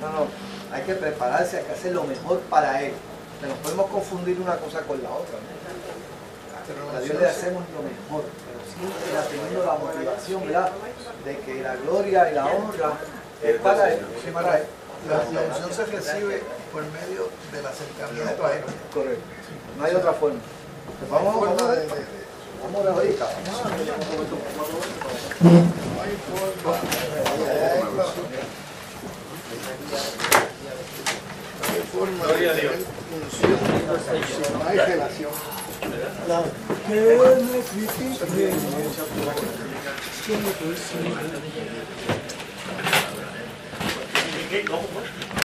Speaker 1: No, no. Hay que prepararse, hay que hacer lo mejor para Él. Que no podemos confundir una cosa con la otra. ¿no? A Dios le hacemos lo mejor, pero siempre teniendo la motivación, ¿verdad? De que la gloria y la honra es para Él. es para Él.
Speaker 7: La, la unción se recibe por medio del acercamiento a Él.
Speaker 1: Correcto. No hay otra forma. Vamos, vamos a
Speaker 7: de-
Speaker 1: ver.
Speaker 7: Gloria a.